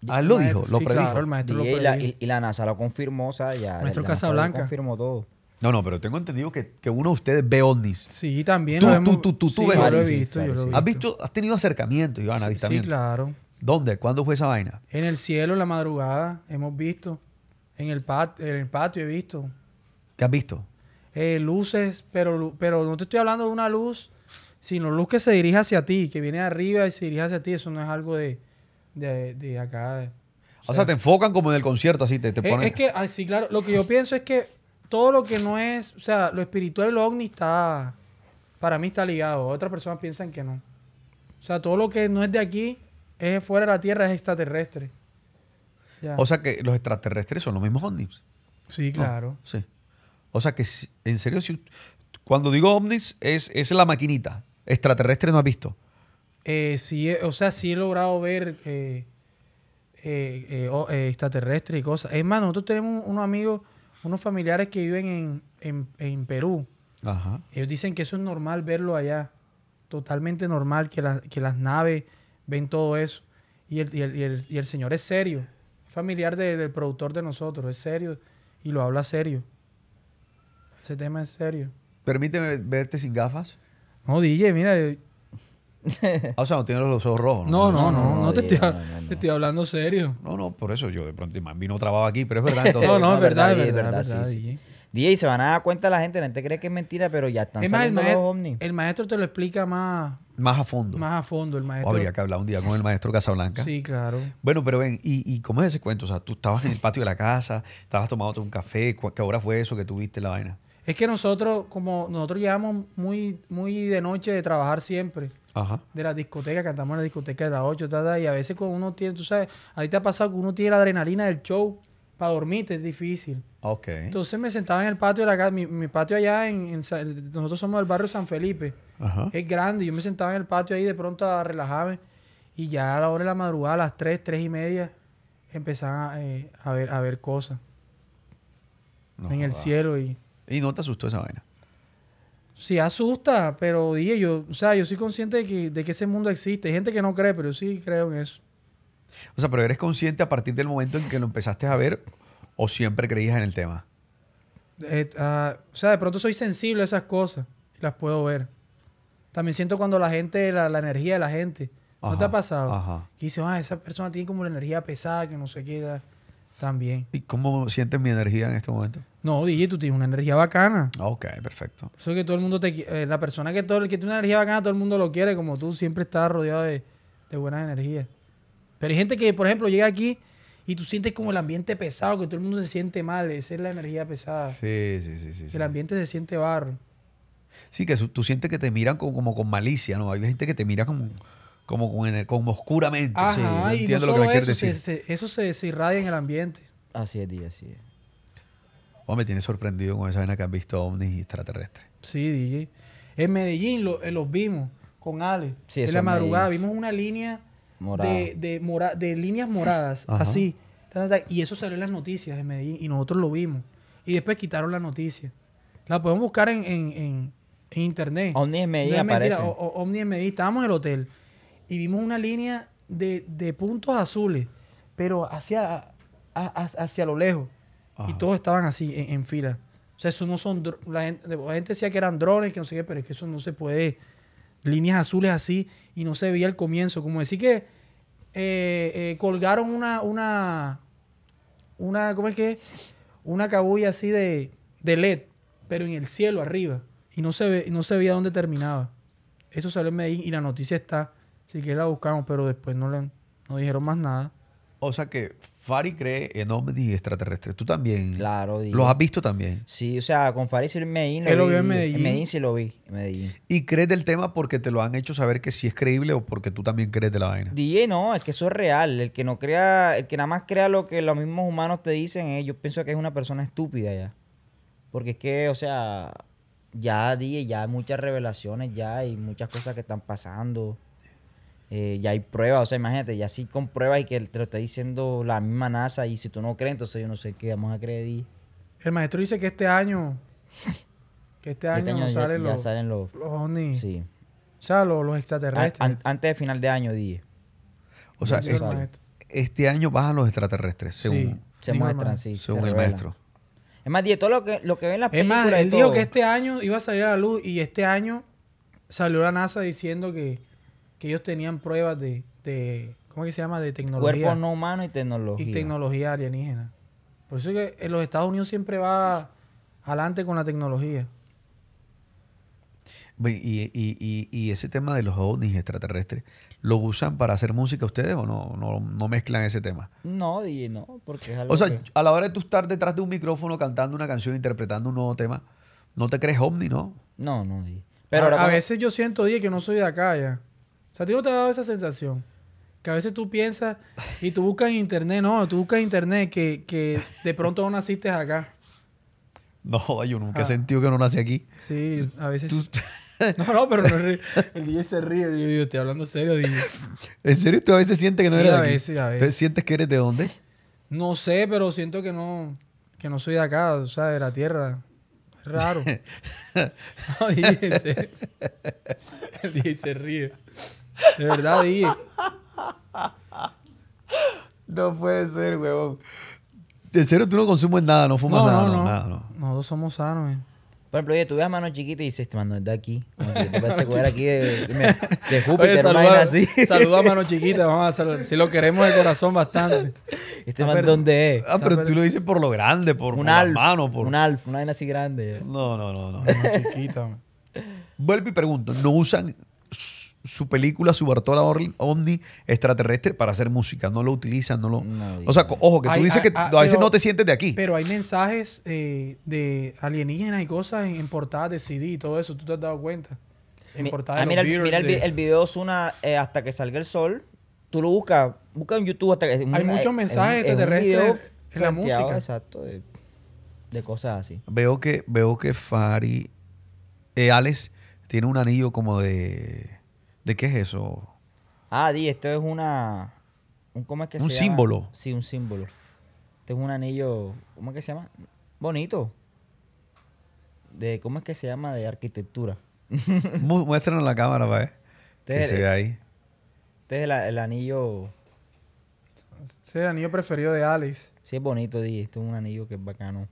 Ah, él lo dijo, lo sí, predijo. Claro, el maestro lo y, la, y- y la NASA lo confirmó, o sea, ya. Maestro Casablanca. confirmó todo. No, no, pero tengo entendido que, que uno de ustedes ve ovnis. Sí, también Tú, lo tú, tú, tú, tú sí, ves yo lo he visto, yo lo he Claro, sí. visto. ¿Has visto, has tenido acercamiento, Iván, Sí, avistamiento? claro. ¿Dónde? ¿Cuándo fue esa vaina? En el cielo, en la madrugada, hemos visto. En el, pat- en el patio he visto. ¿Qué has visto? Eh, luces, pero, pero no te estoy hablando de una luz, sino luz que se dirige hacia ti, que viene de arriba y se dirige hacia ti. Eso no es algo de, de, de acá. de- O sea, te enfocan como en el concierto, así te, te es, ponen. es que, ah, sí, claro, lo que yo pienso es que todo lo que no es, o sea, lo espiritual y lo ovni está, para mí está ligado. Otras personas piensan que no. O sea, todo lo que no es de aquí, es fuera de la Tierra, es extraterrestre. Ya. O sea que los extraterrestres son los mismos ovnis. sí, ¿no? claro. Sí. O sea que, en serio, si, cuando digo ovnis, es, es la maquinita. Extraterrestre no has visto. Eh, sí, eh, o sea, sí he logrado ver eh, eh, eh, extraterrestres y cosas. Es más, nosotros tenemos unos amigos, unos familiares que viven en, en, en Perú. Ajá. Ellos dicen que eso es normal verlo allá. Totalmente normal que, la- que las naves ven todo eso. Y el, y el, y el- y el señor es serio. Familiar de- del productor de nosotros. Es serio. Y lo habla serio. Ese tema es serio. Permíteme verte sin gafas. No, DJ, mira. Ah, o sea, no tienes los ojos rojos. No, no, no. no, te, estoy, hablando serio. No, no, por eso yo de pronto vino trabajo aquí, pero es verdad. Entonces, No, no, es verdad, es verdad, es verdad, sí, sí. DJ. Se van a dar cuenta la gente, la gente cree que es mentira, pero ya están Es más, el, saliendo maestro, los ovnis. el maestro te lo explica más, Más a fondo. más a fondo. El O maestro. habría que hablar un día con el maestro Casablanca. Sí, claro. Bueno, pero ven, ¿y, y cómo es ese cuento? O sea, tú estabas en el patio de la casa, estabas tomándote un café. ¿cu- ¿Qué hora fue eso que tuviste la vaina? Es que nosotros, como nosotros llegamos muy, muy de noche de trabajar siempre, Ajá. de la discoteca, cantamos en la discoteca de las 8, ta, ta, y a veces cuando uno tiene, tú sabes, a ti te ha pasado que uno tiene la adrenalina del show, para dormirte es difícil. Ok. Entonces me sentaba en el patio de la casa, mi, mi patio allá, en, nosotros somos del barrio San Felipe, Ajá. es grande, yo me sentaba en el patio ahí de pronto a relajarme, y ya a la hora de la madrugada, a las 3, 3 y media, empezaban a, eh, a ver, a ver cosas No en el cielo y... ¿Y no te asustó esa vaina? Sí asusta, pero dije yo, o sea, yo soy consciente de que, de que ese mundo existe. Hay gente que no cree, pero yo sí creo en eso. O sea, pero eres consciente a partir del momento en que lo empezaste a ver o siempre creías en el tema. Eh, ah, o sea, de pronto soy sensible a esas cosas y las puedo ver. También siento cuando la gente, la, la energía de la gente. ¿No te ha pasado? ajá. Que dice, ah, esa persona tiene como la energía pesada, que no sé qué. da". También. ¿Y cómo sientes mi energía en este momento? No, DJ, tú tienes una energía bacana. Ok, perfecto. Eso es que todo el mundo te eh, La persona que, todo, el que tiene una energía bacana, todo el mundo lo quiere, como tú siempre estás rodeado de, de buenas energías. Pero hay gente que, por ejemplo, llega aquí y tú sientes como el ambiente pesado, que todo el mundo se siente mal. Esa es la energía pesada. Sí, sí, sí, sí. sí. El ambiente se siente barro. Sí, que tú sientes que te miran como, como con malicia, ¿no? Hay gente que te mira como, como, con como oscuramente. Ajá, Sí, y no entiendo lo que solo me eso, se, decir. se- eso se, se irradia en el ambiente. Así es, DJ, así es. Oh, me tienes sorprendido con esa vaina que has visto ovnis extraterrestres. Sí, DJ. En Medellín lo- eh, los vimos con Ale. Sí, en la madrugada Medellín. vimos una línea Morada. de, de, mora- de líneas moradas, Ajá. así. ta, ta, ta, y eso salió en las noticias en Medellín y nosotros lo vimos. Y después quitaron la noticia. La podemos buscar en, en, en- en internet. Ovni en Medellín No aparece. o- o- Omni en Medellín. Estábamos en el hotel y vimos una línea de, de puntos azules, pero hacia, a- a- hacia lo lejos. Y todos estaban así, en, en fila. O sea, eso no son... La gente, la gente decía que eran drones, que no sé qué, pero es que eso no se puede... Líneas azules así y no se veía el comienzo. Como decir que eh, eh, colgaron una... una una ¿Cómo es que? Una cabulla así de, de LED, pero en el cielo arriba. Y no se, ve, no se veía dónde terminaba. Eso salió en Medellín y la noticia está. Si que la buscamos, pero después no, le, no dijeron más nada. O sea que Fari cree en ovnis extraterrestres. Tú también. Claro, DJ. ¿Los has visto también? Sí, o sea, con Faris en Medellín. Él lo vi. vio en Medellín. En Medellín sí lo vi. En Medellín. ¿Y crees del tema porque te lo han hecho saber que sí es creíble o porque tú también crees de la vaina? DJ no, es que eso es real. El que no crea, el que nada más crea lo que los mismos humanos te dicen, eh, yo pienso que es una persona estúpida ya. Porque es que, o sea, ya DJ, ya hay muchas revelaciones, ya hay muchas cosas que están pasando. Eh, ya hay pruebas, o sea, imagínate, ya sí con pruebas y que te lo está diciendo la misma NASA y si tú no crees, entonces yo no sé qué vamos a creer. El maestro dice que este año... Que este año, Este año no ya- salen ya los, salen los... los ovnis. Sí. O sea, los, los extraterrestres. an- antes de final de año, DJ. O sea, este, este año bajan los extraterrestres, según, Sí. Se muestran, se según el maestro. Es más, DJ, todo lo que, lo que ven en las Es más, películas él dijo todo. que este año iba a salir a la luz y este año salió la NASA diciendo que, que ellos tenían pruebas de, de ¿cómo es que se llama? De tecnología. Cuerpos no humanos y tecnología. y tecnología alienígena. Por eso es que en los Estados Unidos siempre va adelante con la tecnología. Y, y- y- y ese tema de los ovnis extraterrestres, ¿lo usan para hacer música ustedes o no, no, no mezclan ese tema? No, DJ, no, porque es algo O sea, que- a la hora de tú estar detrás de un micrófono cantando una canción, interpretando un nuevo tema, ¿no te crees ovni, no? No, no, DJ. Pero a, ahora a cuando- veces yo siento, dije, que no soy de acá ya. O sea, ¿a ti no te ha dado esa sensación? Que a veces tú piensas y tú buscas en internet, no, tú buscas en internet que, que de pronto no naciste acá. No, yo nunca he Ah. sentido que no nací aquí. Sí, a veces. Tú- No, no, pero no el DJ se ríe. Yo digo, estoy hablando serio, DJ. ¿En serio tú a veces sientes que no Sí, eres de a aquí? veces, a veces. Entonces, ¿Sientes que eres de dónde? No sé, pero siento que no, que no soy de acá, o sea, de la tierra. Es raro. no, DJ, serio. El DJ se ríe. De verdad, DJ. No puede ser, huevón. ¿En serio tú no consumes nada? ¿No fumas No, nada? no, no. nada, no. Nosotros somos sanos, eh. Por ejemplo, oye, tú ves a mano chiquita y dices, este mano es de aquí. Te parece era aquí de, de, de Júpiter, Oye, saluda, así. saluda a mano chiquita, vamos a saludar. Si lo queremos de corazón bastante. Este Ah, man, pero- ¿dónde es? Ah, pero pero- tú lo dices por lo grande, por, por Un las alf. manos, por... Un alf, una vaina así grande. No, no, no, no. Mano chiquita, man. Vuelvo y pregunto, ¿no usan su película, su Bartola Omni extraterrestre para hacer música? ¿No lo utilizan? No lo... No, o sea, ojo, que tú dices que a veces pero- no te sientes de aquí. Pero hay mensajes eh, de alienígenas y cosas en, en portadas de CD y todo eso. ¿Tú te has dado cuenta? En Mi- portadas ah, de mira, los el, mira de- el video de Ozuna eh, hasta que salga el sol. Tú lo buscas, busca en YouTube hasta que... Hay muchos mensajes extraterrestres en la música. Exacto, de, de cosas así. Veo que, veo que Fari... eh, Alex tiene un anillo como de... ¿De qué es eso? Ah, Di, esto es una... Un, ¿Cómo es que Un se símbolo. llama? Sí, un símbolo. Este es un anillo... ¿Cómo es que se llama? Bonito. De, ¿Cómo es que se llama? De arquitectura. Mu- Muéstranos la cámara para ver. Que Este, se ve ahí. este es el, el anillo... Ese es el anillo preferido de Alex. Sí, es bonito, Di. Este es un anillo que es bacano.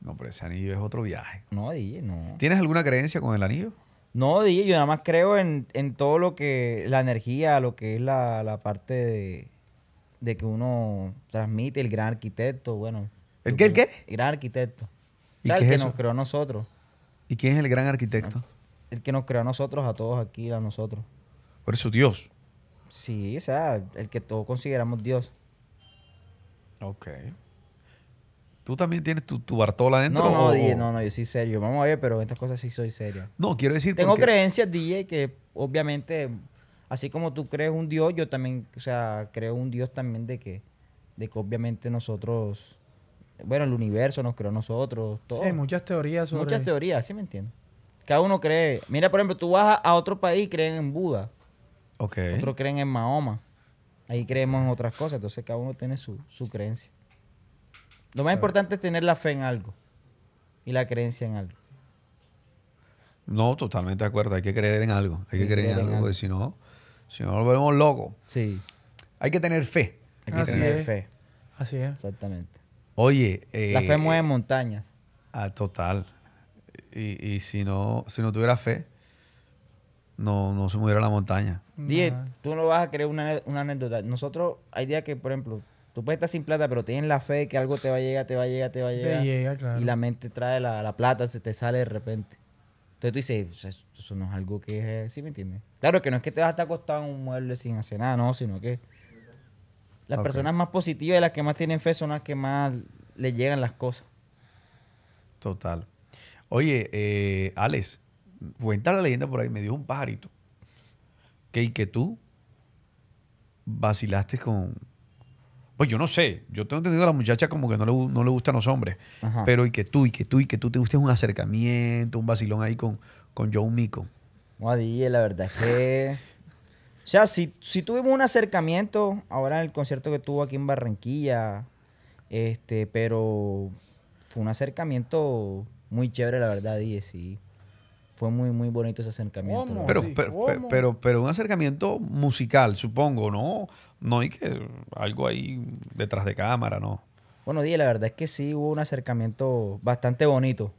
No, pero ese anillo es otro viaje. No, Di, no. ¿Tienes alguna creencia con el anillo? No, Di, yo nada más creo en, en todo lo que... La energía, lo que es la, la parte de, de que uno transmite, el gran arquitecto, bueno. ¿El qué, el qué? El gran arquitecto. ¿Y O sea, qué el es que eso? nos creó a nosotros. ¿Y quién es el gran arquitecto? El que nos creó a nosotros, a todos aquí, a nosotros. Por eso Dios. Sí, o sea, el que todos consideramos Dios. Ok. ¿Tú también tienes tu, tu Bartola adentro? No, no, o- DJ, no, no, yo sí serio. Vamos a ver, pero en estas cosas sí soy serio. No, quiero decir Tengo porque- creencias, DJ, que obviamente, así como tú crees un Dios, yo también, o sea, creo un Dios también de que, de que obviamente nosotros, bueno, el universo nos creó a nosotros, todo. Sí, hay muchas teorías sobre... Muchas teorías, ¿sí me entiendes? Cada uno cree. Mira, por ejemplo, tú vas a, a otro país y creen en Buda, Ok. otros creen en Mahoma. Ahí creemos en otras cosas, entonces cada uno tiene su, su creencia. Lo más importante es tener la fe en algo y la creencia en algo. No, totalmente de acuerdo. Hay que creer en algo. Hay que creer en algo, algo. porque si no, si no nos volvemos locos. Sí, Hay que tener fe. hay que Así tener es. fe, Así es. exactamente. Oye. eh, la fe mueve montañas. Ah, total. Y, y si no, si no tuviera fe, no, no se moviera la montaña. Dije, tú no vas a creer una, una anécdota. Nosotros, hay días que, por ejemplo, tú puedes estar sin plata, pero tienes la fe que algo te va a llegar, te va a llegar, te va a Te llegar. llega, claro. Y la mente trae la, la plata, se te sale de repente. Entonces tú dices, "O sea, eso, eso no es algo que es, ¿sí me entiendes? Claro que no es que te vas a estar acostado en un mueble sin hacer nada, no, sino que las personas más positivas y las que más tienen fe son las que más les llegan las cosas. Total. Oye, eh, Alex, cuenta la leyenda por ahí. Me dio un pajarito. Que, y que tú vacilaste con. Pues yo no sé. Yo tengo entendido que a la muchacha como que no le, no le gustan los hombres. Ajá. Pero y que tú, y que tú, y que tú te gustes un acercamiento, un vacilón ahí con, con Joe Mico. DJ, la verdad es que... O sea, si, si tuvimos un acercamiento ahora en el concierto que tuvo aquí en Barranquilla, este, pero fue un acercamiento muy chévere, la verdad, DJ, sí. Fue muy, muy bonito ese acercamiento. Pero, sí, pero, ¿cómo? pero, pero, pero un acercamiento musical, supongo, ¿no? No hay que algo ahí detrás de cámara, ¿no? Bueno, DJ, la verdad es que sí hubo un acercamiento bastante bonito.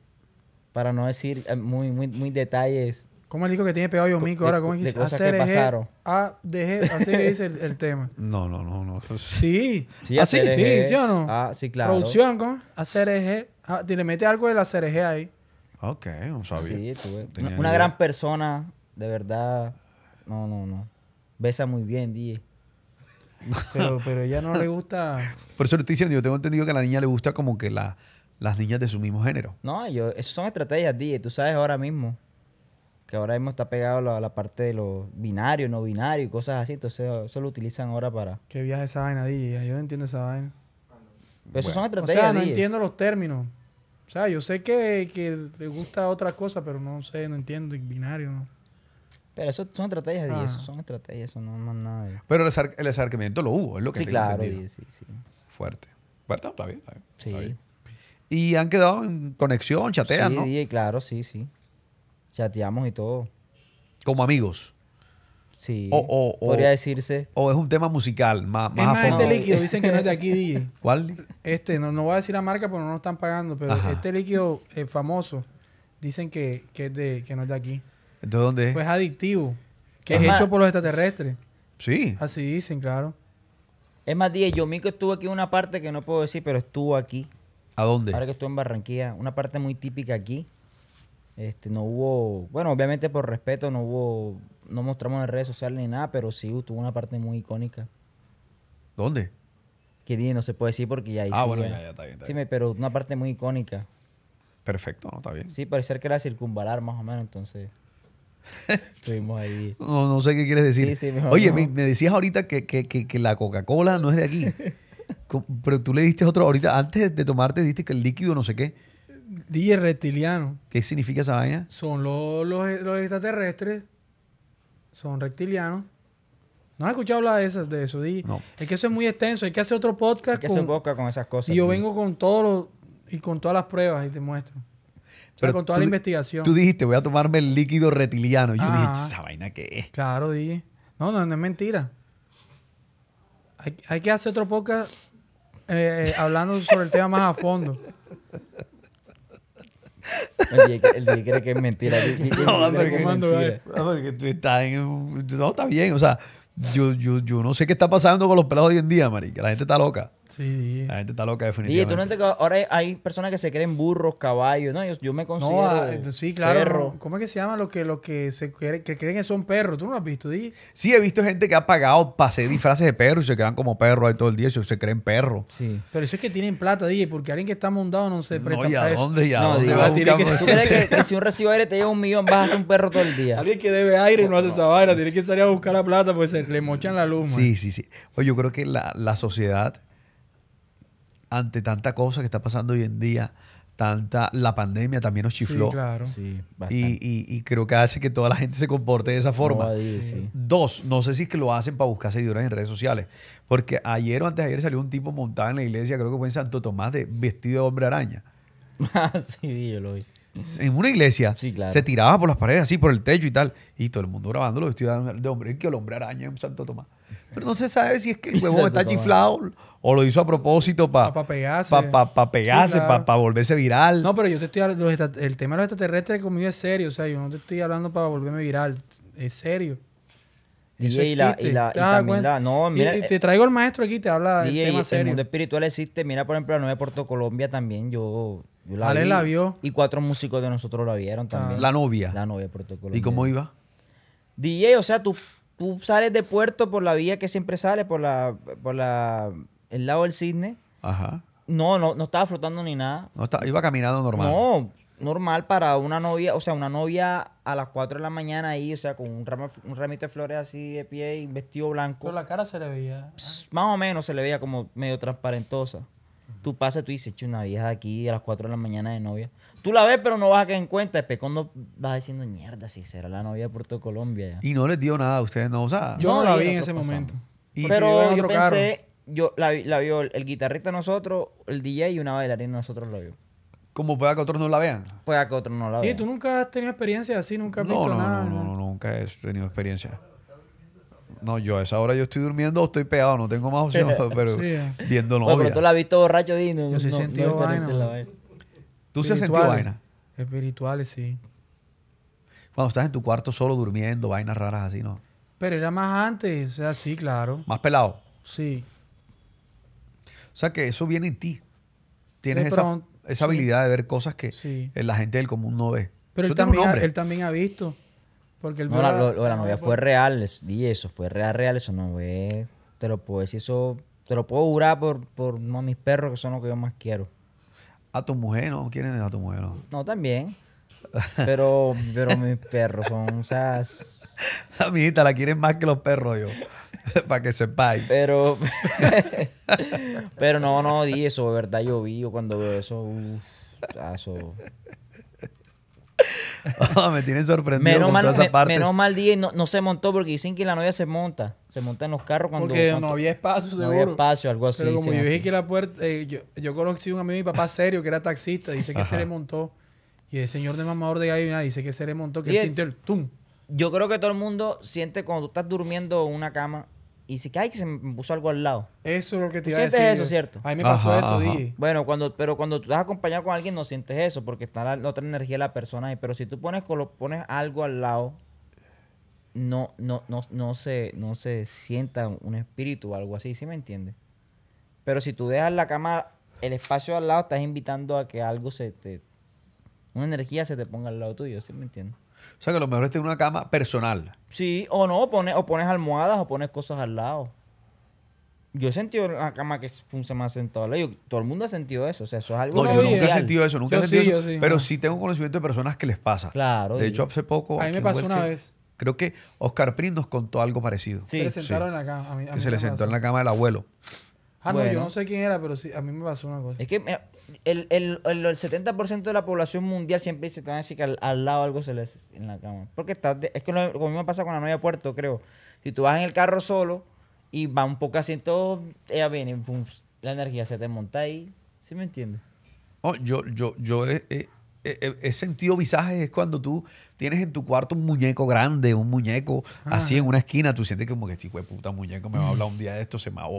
Para no decir eh, muy, muy, muy detalles. ¿Cómo el disco que tiene pegado yo, Mico? Ahora, ¿cómo es que de dice? Hacer. A, D, G, así que dice el, el tema. No, no, no, no. Sí. ¿Ah, sí? hacer Sí, eje. ¿sí o no? Ah, sí, claro. Producción, ¿cómo? Hacer eje. Ah, le mete algo de la CRG ahí. Ok, no sabía. Sí, tuve- Una, una gran persona, de verdad. No, no, no. Besa muy bien, DJ. Pero, pero ella no le gusta. Por eso le estoy diciendo, yo tengo entendido que a la niña le gusta como que la, las niñas de su mismo género. No, yo, esas son estrategias, DJ. Tú sabes ahora mismo que ahora mismo está pegado a la, la parte de los binarios, no binarios y cosas así. Entonces, eso lo utilizan ahora para. Que viaja esa vaina, DJ. Yo no entiendo esa vaina. Pero esas son O estrategias, sea, no DJ. entiendo los términos. O sea, yo sé que, que le gusta otra cosa, pero no sé, no entiendo. Binario, ¿no? Pero eso son estrategias. Ah. Eso son estrategias, eso no es más nada. de- Pero el, el acercamiento lo hubo, es lo que Sí, tengo claro, entendido. Sí, sí. Fuerte. Fuerte, está bien, está bien, Sí. está bien. Y han quedado en conexión, chatean, sí, ¿no? DJ, claro, sí, sí. Chateamos y todo. Como amigos. Sí. O- o- o- Podría decirse. O es un tema musical, más, más Es a más, fondo. este líquido dicen que no es de aquí, DJ. ¿Cuál? Este, no, no voy a decir la marca porque no nos están pagando, pero Ajá. este líquido eh, famoso dicen que, que, es de, que no es de aquí. Entonces, ¿dónde es? Pues es adictivo, que Es hecho por los extraterrestres. sí. Así dicen, claro. Es más, DJ, Yomico estuvo aquí en una parte que no puedo decir, pero estuvo aquí. ¿A dónde? Ahora que estuve en Barranquilla, una parte muy típica aquí. Este, no hubo, bueno, obviamente por respeto no hubo, no mostramos en redes sociales ni nada, pero sí tuvo una parte muy icónica. ¿Dónde? Que no se puede decir porque ya Ah, sí, bueno, ya- ya, está bien, está Sí, bien. pero una parte muy icónica. Perfecto, no, está bien. Sí, parecía que era circunvalar más o menos, entonces estuvimos ahí. No, no sé qué quieres decir. Sí, sí, mejor Oye, no. me, me decías ahorita que, que- que- que la Coca-Cola no es de aquí. Pero tú le diste otro, ahorita, antes de tomarte, diste que el líquido no sé qué. DJ reptiliano. ¿Qué significa esa vaina? Son los, los, los extraterrestres, son reptilianos. ¿No has escuchado hablar de eso, de eso DJ? No. Es que eso es muy extenso, hay que hacer otro podcast. Hay que hacer con- boca con esas cosas. y yo vengo con todos los y con todas las pruebas y te muestro. O sea, con toda tú la di- investigación. Tú dijiste, voy a tomarme el líquido retiliano. Y yo dije, ¿esa vaina qué es? Claro, DJ. No, no, no es mentira. Hay, hay que hacer otro podcast eh, eh, hablando sobre el tema más a fondo. El DJ, cree que es mentira. No, que pero es que- mentira. Ah, porque tú estás en No, está bien. O sea, yo, yo, yo no sé qué está pasando con los pelados hoy en día, marica. La gente está loca. Sí. La gente está loca definitivamente. tú no entiendes que ahora hay- personas que se creen burros, caballos. No, yo, yo me considero No, ah, sí, claro. perro. no. ¿Cómo es que se llama lo que, lo que se cree- que creen que son perros? ¿Tú no lo has visto, DJ? Sí, he visto gente que ha pagado para hacer disfraces de perro y se quedan como perros ahí todo el día y se, creen perros. Sí. Pero eso es que tienen plata, DJ, porque alguien que está montado no se presta No, ¿y para a eso. dónde? ¿Y a No, dónde digo, va a que- ¿Tú crees que, si un recibo aire te lleva un millón, vas a ser un perro todo el día? Alguien que debe aire y no hace esa vaina, tiene que salir a buscar la plata porque se le mochan la luz, man. Sí, sí, sí. Oye, yo creo que la, la sociedad, ante tanta cosa que está pasando hoy en día, tanta la pandemia también nos chifló. Sí, claro. Sí, y, y- y creo que hace que toda la gente se comporte de esa forma. No, DJ, sí. Dos, no sé si es que lo hacen para buscar seguidores en redes sociales. Porque ayer o antes de ayer salió un tipo montado en la iglesia, creo que fue en Santo Tomás, de vestido de hombre araña. sí, yo lo vi. En una iglesia Sí, claro. se tiraba por las paredes, así por el techo y tal. Y todo el mundo grabándolo vestido de de hombre. Es que el hombre araña en Santo Tomás. Pero no se sabe si es que el huevón está chiflado o lo hizo a propósito para Pa- pa pegarse. pegarse, Sí, claro. para volverse viral. No, pero yo te estoy hablando, el tema de los extraterrestres conmigo es serio, o sea, yo no te estoy hablando para volverme viral, es serio. Eso DJ, y la, y la, y la, no, mira, y eh, te traigo el maestro aquí, te habla del DJ, tema el serio. mundo espiritual existe. Mira, por ejemplo, la novia de Puerto Colombia también. Yo, yo la Ale vi. la vio. Y cuatro músicos de nosotros la vieron también. La novia. La novia de Puerto Colombia. ¿Y cómo iba? DJ, o sea, tú, tú sales de puerto por la vía que siempre sale, por la, por la, el lado del cisne. Ajá. No, no, no estaba flotando ni nada. No, está- iba caminando normal. No, normal para una novia, o sea, una novia a las 4 de la mañana ahí, o sea, con un, ramo- un ramito de flores así de pie y vestido blanco. Pero la cara se le veía. Pss, Más o menos se le veía como medio transparentosa. Tú pasas, tú dices, "Che, una vieja aquí a las 4 de la mañana de novia. Tú la ves, pero no vas a caer en cuenta. Después cuando vas diciendo, mierda, si será la novia de Puerto Colombia. ya". Y no les dio nada a ustedes, no, o sea. Yo no, No, la y vi en ese pasamos. momento. Y- Pero yo pensé, yo la, vi- la vio el, el guitarrista de nosotros, el DJ y una bailarina de nosotros la vio. Como pueda que otros no la vean. Pues a que otro no la ¿Y vea. tú nunca has tenido experiencia así? ¿Nunca has No, visto no, nada? no, no, no, nunca he tenido experiencia. No, yo a esa hora yo estoy durmiendo o estoy pegado, no tengo más opción, pero Sí, viendo Bueno, novia. pero tú la has visto borracho, Dino. Yo sí he sentido vaina, la man. ¿Tú sí has sentido vaina? Espirituales, sí. Cuando estás en tu cuarto solo durmiendo, vainas raras así, ¿no? Pero era más antes, o sea, sí, claro. Más pelado. Sí. O sea que eso viene en ti. Tienes esa, esa sí. habilidad de ver cosas que Sí. la gente del común no ve. Pero él también, ha, él también ha visto. Porque él No, la, la- lo, lo de la novia fue real, di eso, fue real, real, eso no es, te lo puedo decir, eso, te lo puedo jurar por, por no, mis perros que son los que yo más quiero. A tu mujer, ¿no? ¿Quién es a tu mujer? No? No, también, pero, pero mis perros son, o sea, s- A mi hijita la quieren más que los perros, yo. Para que sepáis. pero, pero no, no, di eso, de verdad yo vi, yo cuando veo eso, uf, o eso... me tienen sorprendido Menos con mal, todas esas me- partes. menos mal di, no, no se montó porque dicen que la novia se monta, se monta en los carros cuando, Porque cuando no había espacio, no seguro. había espacio, algo así. Pero como yo dije así. que la puerta... eh, yo, yo conocí a un amigo de mi papá serio que era taxista. Dice que se le montó. Y el señor de mamador de gallo dice que se le montó. Que él sintió el tum. Yo creo que todo el mundo siente cuando tú estás durmiendo en una cama y que ay que se me puso algo al lado. Eso es lo que te ¿Tú iba a sientes eso, cierto? A mí me pasó Ajá, eso, ajá. dije. Bueno, cuando, pero cuando tú estás acompañado con alguien no sientes eso porque está la, la otra energía de la persona ahí. Pero si tú pones, colo- pones algo al lado, no, no, no, no, se, no se sienta un espíritu o algo así, ¿sí me entiendes? Pero si tú dejas la cama, el espacio al lado, estás invitando a que algo se te... Una energía se te ponga al lado tuyo, ¿sí me entiendes? O sea que lo mejor es tener una cama personal. Sí, o no, pones, o pones almohadas o pones cosas al lado. Yo he sentido en la cama que se me ha sentado al lado. Yo- todo el mundo ha sentido eso. O sea, eso es algo No, no yo nunca he sentido eso, nunca Yo he sentido sí, eso. yo sí, pero sí tengo conocimiento de personas que les pasa. Claro. De hecho, hace poco. A mí me pasó una vez. Creo que Oscar Prin nos contó algo parecido. Sí, se le sí. sentaron en la cama. A mí- a Que mí se le me sentó pasó. en la cama del abuelo. Ah, no, yo no sé quién era, pero sí, a mí me pasó una cosa. Es que mira, el, el, el, el 70% de la población mundial siempre dice, te van a decir que al, al lado algo se les en la cama. Porque está, es que lo, lo mismo pasa con la novia Puerto, creo. Si tú vas en el carro solo y va un poco asiento, ella viene, pum, la energía se te monta ahí. ¿Sí me entiendes? Oh, yo, yo, yo he, he- he- he sentido visajes es cuando tú tienes en tu cuarto un muñeco grande, un muñeco así en una esquina, tú sientes como que este hijo de puta muñeco me va a hablar un día de esto, se me va a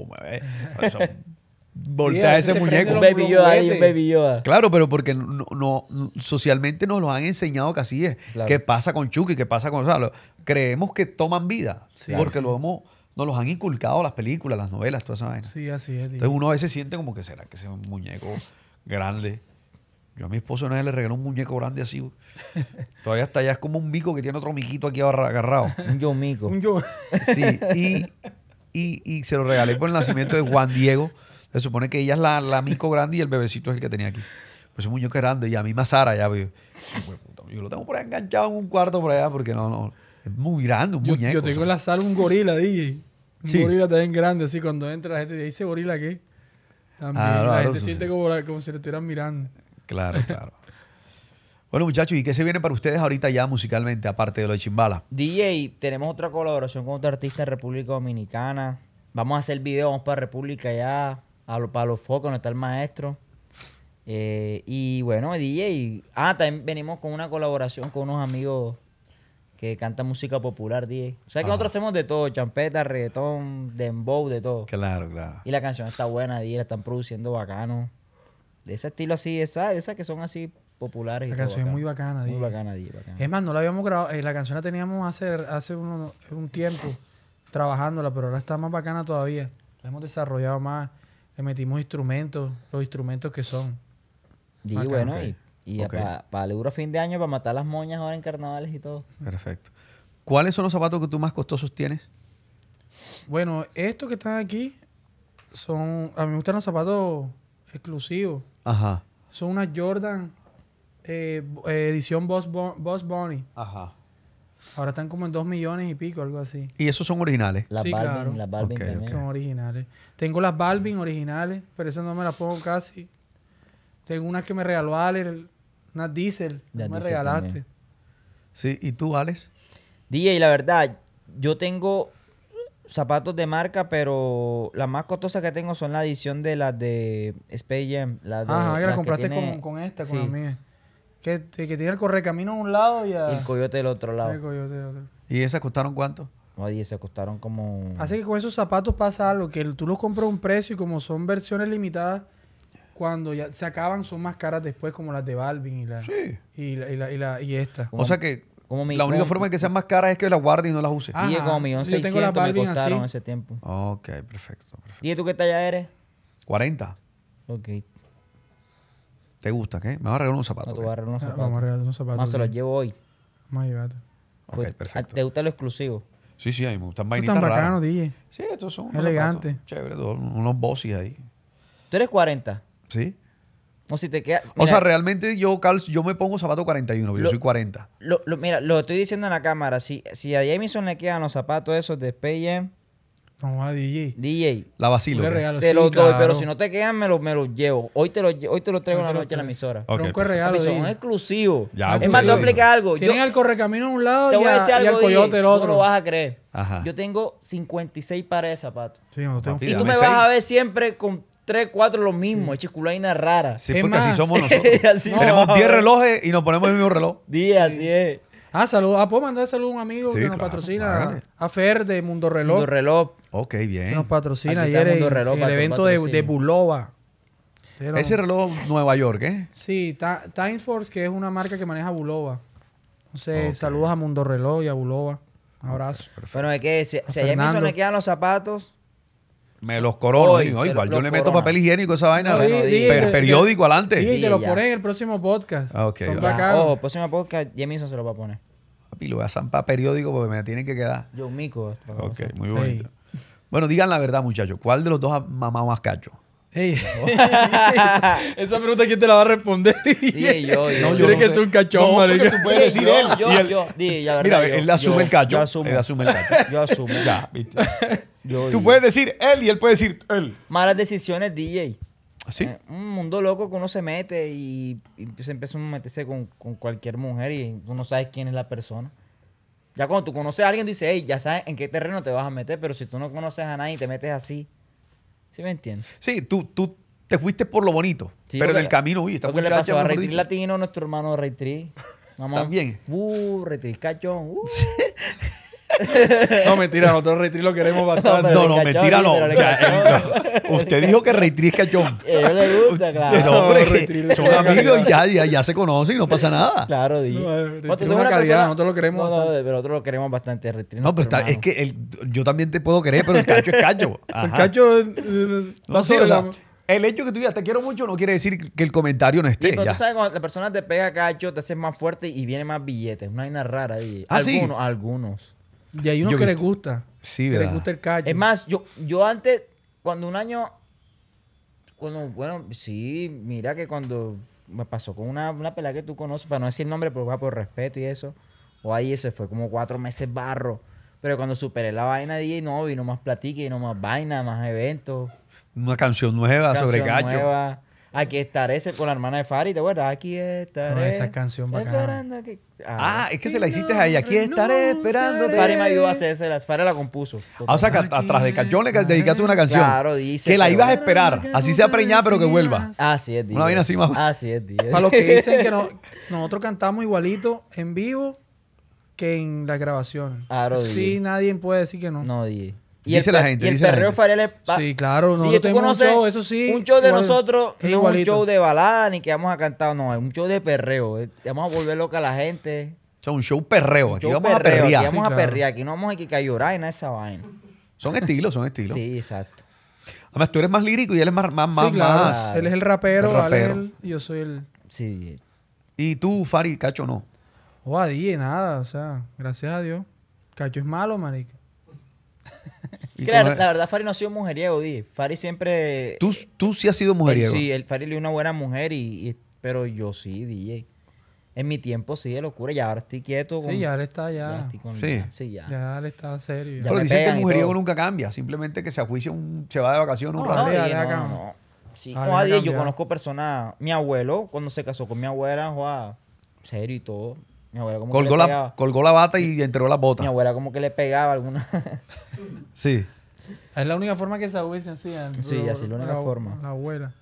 voltea a ese muñeco. Un baby Yoda ahí, un baby Yoda. Claro, pero porque no, no- socialmente nos lo han enseñado que así es. Claro. ¿Qué pasa con Chucky? ¿Qué pasa con... O sea, lo- creemos que toman vida Sí. porque lo hemos nos los han inculcado las películas, las novelas, toda esa vaina. Sí, así es. Entonces uno a veces siente como que será que sea un muñeco grande. Yo a mi esposo una vez le regalé un muñeco grande así. Todavía está allá, es como un mico que tiene otro miquito aquí agarra- agarrado. Un yo mico. Un yo. Sí, y, y, y se lo regalé por el nacimiento de Juan Diego. Se supone que ella es la, la mico grande y el bebecito es el que tenía aquí. Pues es un muñeco grande y a mí más Sara ya, de puta, Yo lo tengo por ahí enganchado en un cuarto por allá porque no, no. Es muy grande, un Yo, muñeco. yo tengo en la sala un gorila, DJ. Un Sí. gorila también grande, así cuando entra la gente dice, ¿ese gorila qué? También Ah, la gente siente sí. como, la- como si lo estuvieran mirando. Claro, claro. Bueno, muchachos, ¿y qué se viene para ustedes ahorita ya musicalmente, aparte de lo de Chimbala? DJ, tenemos otra colaboración con otro artista de República Dominicana. Vamos a hacer video, vamos para República ya, a lo- para los focos, donde está el maestro. Eh, y bueno, DJ. Ah, también venimos con una colaboración con unos amigos que cantan música popular, DJ. O sea que Ajá. nosotros hacemos de todo, champeta, reggaetón, dembow, de todo. Claro, claro. Y la canción está buena, DJ, la están produciendo bacano. De ese estilo así, esa, esas que son así populares. y La todo canción es muy bacana, Muy DJ. bacana, DJ, bacana. Es más, no la habíamos grabado. eh, la canción la teníamos hace, hace uno- un tiempo trabajándola, pero ahora está más bacana todavía. La hemos desarrollado más. Le metimos instrumentos, los instrumentos que son. Y bueno, ok. y, y Ok. para el euro fin de año, para matar las moñas ahora en carnavales y todo. Perfecto. ¿Cuáles son los zapatos que tú más costosos tienes? Bueno, estos que están aquí son. A mí me gustan los zapatos exclusivos. Ajá. Son unas Jordan eh, eh, edición Boss, Bo- Boss Bunny. Ajá. Ahora están como en 2 millones y pico, algo así. ¿Y esos son originales? Las Sí, Balvin, claro. las Balvin Ok, también. Son originales. Tengo las Balvin originales, pero esas no me las pongo casi. Tengo unas que me regaló Ale, unas Diesel. Las me Diesel regalaste. también. Sí. ¿Y tú, Alex? DJ, la verdad, yo tengo zapatos de marca, pero las más costosas que tengo son la edición de las de Space Jam. Las de, Ajá, que la las compraste tiene- con, con esta, sí, con la mía. Que, que tiene el correcamino a un lado y a- Y el coyote del otro el lado. coyote del otro. ¿Y esas costaron cuánto? Oye, se costaron como... Así que con esos zapatos pasa algo, que tú los compras a un precio y como son versiones limitadas, cuando ya se acaban son más caras después como las de Balvin y la, Sí. y, la, y, la, y, la- y esta. Como- o sea que como mi- la única como- forma de que sean más caras es que las guardes y no las uses. Ah. DJ, Ajá. como millón tengo las me costaron así. ese tiempo. Ok, perfecto, perfecto. DJ, ¿tú qué talla eres? 40. Ok. ¿Te gusta? ¿Qué? Me vas a regalar un No zapato. te a regalar unos Ah, zapatos. Vamos a regalar unos zapatos. Más se los llevo hoy. Vamos a llevarte. Ok, Pues, perfecto. ¿Te gusta lo exclusivo? Sí, sí, a mí me gustan vainitas están raras. bacanos, DJ. Sí, estos son unos Elegante. zapatos Chévere, unos bosses ahí. ¿Tú eres 40? ¿Sí? O si te quedas... o sea, realmente yo, Carl, yo me pongo zapato 41, pero yo soy 40. Lo, lo- mira, lo estoy diciendo en la cámara. Si, si a Jameson le quedan los zapatos esos de Space Vamos a DJ. DJ, La vacilo. ¿qué? te sí, los doy, claro. pero si no te quedan, me los me los llevo. Hoy te los, hoy te los traigo los noche en la emisora. Ok, Tronco de regalo, son exclusivos. Ya, es pues, más, te voy a explicar algo. Yo, Tienen el correcamino a un lado te y, voy a decir a- y algo, al coyote del No otro. lo vas a creer. Ajá. Yo tengo 56 pares de zapatos. Sí, no, tengo Y tú me vas a ver siempre con 3, 4 los mismos. Sí. Chiculaina rara. Sí, Es porque así somos nosotros. Así No, Tenemos me vas a 10 ver. relojes y nos ponemos el mismo reloj. DJ, así es. Ah, saludos. Ah, puedo mandar saludos a un amigo Sí, que nos claro, patrocina. A Fer de Mundo Reloj. Mundo reloj. Ok, bien. nos patrocina Aquí ayer Reloj el evento de, de Bulova. Pero- Ese reloj Nueva York, ¿eh? Sí, Ta- Time Force, que es una marca que maneja Bulova. Entonces, Ok. saludos a Mundo Reloj y a Bulova. Un abrazo. Bueno, es que si, si a Fernando. Jameson le quedan los zapatos, Me los corono. Hoy, digo, se igual yo le meto corona. papel higiénico a esa vaina. No, ¿verdad? di- di- di- Per- di- periódico di- adelante. di- te lo ya. pones en el próximo podcast. Ah, ok, ojo, próxima podcast, Jameson se lo va a poner. Papi, lo voy a zampar periódico porque me tienen que quedar. Yo, mico. esta Ok, muy Sí. Bueno, digan la verdad, muchachos. ¿Cuál de los dos ha mamado más cacho? Ey. Esa pregunta, ¿quién te la va a responder? DJ, yo, yo. No, yo no que sé. ser un cachón, No, porque tú puedes decir yo, él. Yo, y él- yo, DJ, la Mira, verdad, yo- él asume el cacho. Yo asumo. Él asume el cacho. Yo asumo. Ya, ¿viste? Yo, Tú puedes decir él y él puede decir él. Malas decisiones, DJ. ¿Así? Eh, un mundo loco que uno se mete y, y se empieza a meterse con, con cualquier mujer y tú no sabes quién es la persona. Ya cuando tú conoces a alguien, dices, hey, ya sabes en qué terreno te vas a meter, pero si tú no conoces a nadie y te metes así, ¿sí me entiendes? Sí, tú, tú te fuiste por lo bonito. Sí, pero en el camino, uy, está muy le pasó a Rey. Latino, nuestro hermano Rey Tri. También. Uh, Rey Tri cachón. Uh. No, mentira, nosotros Retri lo queremos bastante. No, no, mentira sí, no. eh, no. Usted dijo que Rey Tri es cachón. A ellos les gusta, claro. No, hombre, Retri- son amigos y ya, ya, ya se conocen y no pasa nada. Claro, di. No, eres una calidad, persona- nosotros lo queremos No, no, pero nosotros lo queremos bastante, Retri, No, pero está, es que el- yo también te puedo querer, pero el cacho es cacho. El cacho eh, No, sí, o sea, el hecho que tú digas te quiero mucho no quiere decir que el comentario no Sí, esté. pero ya. tú sabes cuando la persona te pega cacho, te hace más fuerte y viene más billetes. Una vaina rara. di. ¿Ah, sí? algunos, algunos. Y hay unos Yo que he les gusta. Sí, que ¿verdad? les gusta el cacho. Es más, yo, yo antes, cuando un año, cuando, bueno, sí, mira que cuando me pasó con una, una pelada que tú conoces, para no decir el nombre, pero va por respeto y eso, o ahí se fue como cuatro meses barro. Pero cuando superé la vaina, dije, no, vino más platique, vino más vaina, más eventos. Una canción nueva sobre canción cacho. nueva. Aquí estaré ese con la hermana de Fari, ¿te acuerdas? Aquí estaré. No, esa canción bacana. esperando que- Ah, es que se la hiciste a ella. Aquí estaré esperando. Fari me ayudó a hacerse, las Fari la compuso. Ah, o sea, que atrás de cachón le dedicaste una canción. Claro, dice. que la ibas a esperar. Así sea preñada, pero que vuelva. Así es, Dios. Una vaina así más- Así es, Dios. Para los que dicen que no- nosotros cantamos igualito en vivo que en las grabaciones. Claro, sí, nadie puede decir que no. No, Dios. Dice la gente, Y el dice la perreo gente. Fariel es... pa- Sí, claro, ¿tú tenemos un conoces show, eso sí. Un show de igual- nosotros es no es un show de balada ni que vamos a cantar, no, es un show de perreo. eh. Vamos a volver loca a la gente. O sea, un show perreo. Un Aquí show vamos a perrear. Aquí vamos Sí, a perrear, aquí no vamos a que a llorar y nada de esa vaina. Son estilos, son estilos. Sí, exacto. Además, tú eres más lírico y él es más, más, más, Sí, claro. más. Él es el rapero, El el- y yo soy el... Sí. Y tú, Fari, cacho, no. Oh, a nada, o sea, gracias a Dios. Cacho es malo, marica. Que la, verdad, Fari no ha sido mujeriego, di. Fari siempre. tú, tú sí has sido mujeriego. Él sí, el Fari le una buena mujer, y, y- pero yo sí, DJ. En mi tiempo sí, de locura. Y ahora estoy quieto. Sí, ya él está ya ya. estoy con- Sí. sí, ya. Ya él está serio. Ya Pero dicen que el mujeriego nunca cambia. Simplemente que se ajuicia un... Se va de vacaciones un No, rato. No, no, no. Sí, yo conozco personas. Mi abuelo, cuando se casó con mi abuela, joa, serio y todo. Mi abuela como Colgó que le la, pegaba. colgó la bata y entregó las Mi botas. abuela como que le pegaba alguna. Sí. Es la única forma que se ahuicen así. al- Sí, así es la única la- forma. La abuela.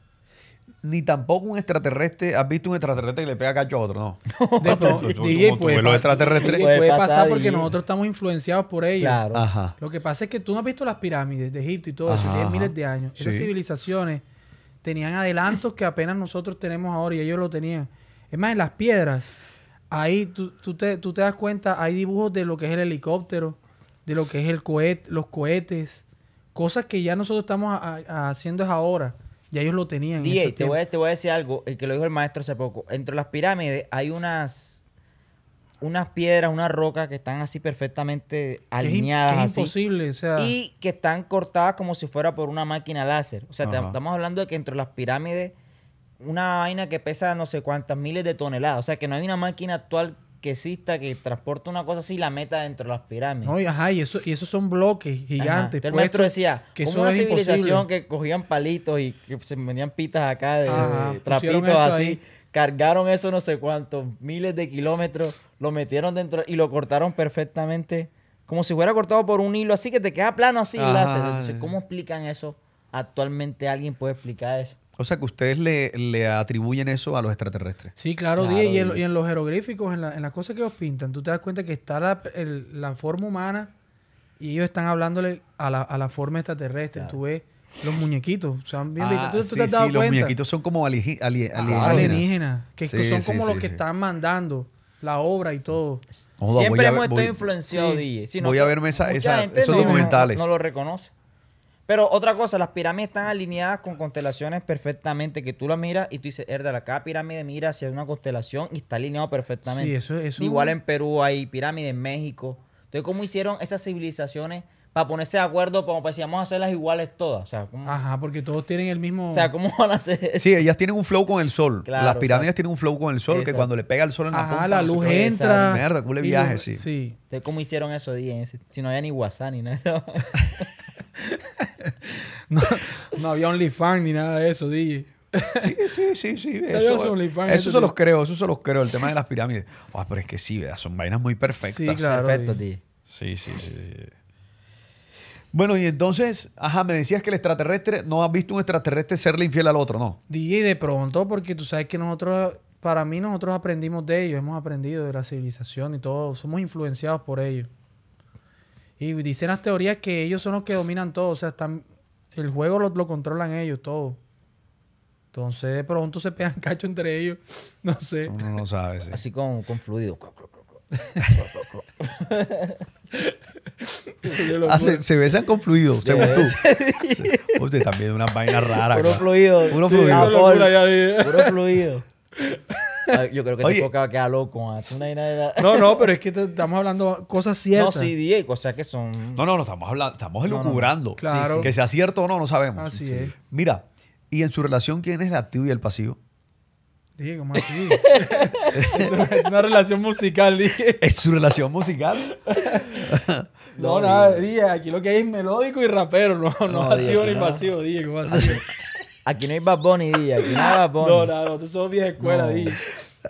Ni tampoco un extraterrestre. ¿Has visto un extraterrestre que le pega cacho a otro? No. De tú- DJ los extraterrestres. DJ Puede puede pasar, pasar porque DJ. nosotros estamos influenciados por ellos. claro. Ajá. Lo que pasa es que tú no has visto las pirámides de Egipto y todo eso, tienen miles de años. Esas civilizaciones tenían adelantos que apenas nosotros tenemos ahora y ellos lo tenían. Es más, en las piedras, ahí tú, tú te, tú te das cuenta, hay dibujos de lo que es el helicóptero, de lo que es el cohete, los cohetes, cosas que ya nosotros estamos a- a- haciendo es ahora. Ya ellos lo tenían. en DJ, te voy, a, te voy a decir algo, el que lo dijo el maestro hace poco. Entre las pirámides hay unas unas piedras, unas rocas que están así perfectamente Que es, im- alineadas. que es así, imposible, o sea, Y que están cortadas como si fuera por una máquina láser. O sea, Ajá. estamos hablando de que entre las pirámides, una vaina que pesa no sé cuántas miles de toneladas. O sea, que no hay una máquina actual que exista que transporte una cosa así y la meta dentro de las pirámides. no, y, ajá, y eso, y esos son bloques gigantes. Entonces el maestro decía, que como una es imposible. civilización que cogían palitos y que se vendían pitas acá de, Ajá, de pusieron trapitos así, ahí. cargaron eso no sé cuántos, miles de kilómetros, lo metieron dentro y lo cortaron perfectamente, como si fuera cortado por un hilo, así que te queda plano así. Entonces. ¿cómo explican eso? Actualmente alguien puede explicar eso. O sea que ustedes le, le atribuyen eso a los extraterrestres. Sí, claro, Claro, DJ, y, en, DJ. y en los jeroglíficos, en, la- en las cosas que ellos pintan, tú te das cuenta que está la, el- la forma humana y ellos están hablándole a la, a la forma extraterrestre. Claro. Tú ves los muñequitos, o sea, bien Ah, ¿Tú, tú sí, te has dado sí, los cuenta? muñequitos son como ali- Ah, alienígenas. alienígenas, que Sí, son sí, como sí, los que están mandando la obra y todo. Siempre voy a hemos estado voy- influenciados. DJ. Sí, Voy no a que verme esa- mucha esa- gente esos no- documentales. No, lo reconoce. Pero otra cosa, las pirámides están alineadas con constelaciones perfectamente, que tú la miras y tú dices, herda, cada pirámide mira hacia una constelación y está alineado perfectamente. Sí, eso- eso- Igual en Perú hay pirámides, en México. Entonces, ¿cómo hicieron esas civilizaciones para ponerse de acuerdo, como decíamos, hacerlas iguales todas? O sea, ¿cómo, Ajá, porque todos tienen el mismo... o sea, ¿cómo van a hacer eso? Sí, ellas tienen un flow con el sol. Claro, Las pirámides tienen un flow con el sol que cuando le pega el sol en la punta. Ajá, la no sé luz entra. Mierda, y viaje, sí. Sí. Entonces, ¿cómo hicieron eso, DJ? Si no había ni WhatsApp ni nada. No, no había OnlyFans ni nada de eso, DJ. Sí, sí, sí, sí. Eso, eso eso se los creo, eso se los creo, el tema de las pirámides. Ah, pero es que sí, ¿verdad? son vainas muy perfectas. Sí, claro. Perfecto, DJ. DJ. Sí, sí, sí, sí. Bueno, y entonces, ajá, me decías que el extraterrestre, no has visto un extraterrestre serle infiel al otro, ¿no? DJ de pronto, porque tú sabes que nosotros, para mí nosotros aprendimos de ellos, hemos aprendido de la civilización y todo, somos influenciados por ellos. Y dicen las teorías que ellos son los que dominan todo. O sea, están, el juego lo, lo controlan ellos todo. Entonces, de pronto se pegan cacho entre ellos. No sé. Uno no sabe. sí. Así con, con fluido. Ah, se, se besan con fluido, según tú. Usted también una vaina rara. Puro acá. fluido. Puro fluido. dije. Puro fluido. Ay, Yo creo que Oye. te toca quedar loco. ¿ah? Tú no hay nada de- No, no, pero es que te- estamos hablando cosas No, ciertas. sí, DJ, cosas que son. No, no, no, estamos hablando, estamos No, no, no. elucubrando. Claro. Que sea cierto o no, no sabemos. Así es. Mira, y en su relación, ¿quién es el activo y el pasivo? Dije, ¿cómo así? Es una relación musical, dije. ¿Es su relación musical? No, No, nada, dije. aquí lo que hay es melódico y rapero, no, no, No, activo ni no. pasivo, dije, ¿cómo así? Aquí no hay Bad Bunny, DJ. Aquí no hay Bad Bunny. No, nada, nosotros somos vieja escuela, No. dije.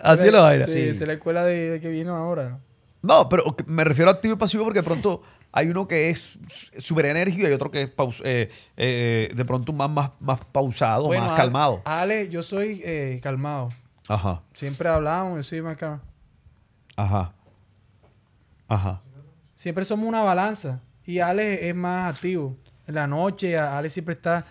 Así es la vaina. Sí, Sí. esa es la escuela de, de que vino ahora. No, pero me refiero a activo y pasivo porque de pronto hay uno que es súper enérgico y otro que es paus- eh, eh, de pronto más, más, más pausado, más Ale- calmado. Ale, yo soy eh, calmado. Ajá, Siempre hablamos, yo soy más calmado. ajá, ajá. Siempre somos una balanza. Y Ale es más activo. En la noche, a- Ale siempre está.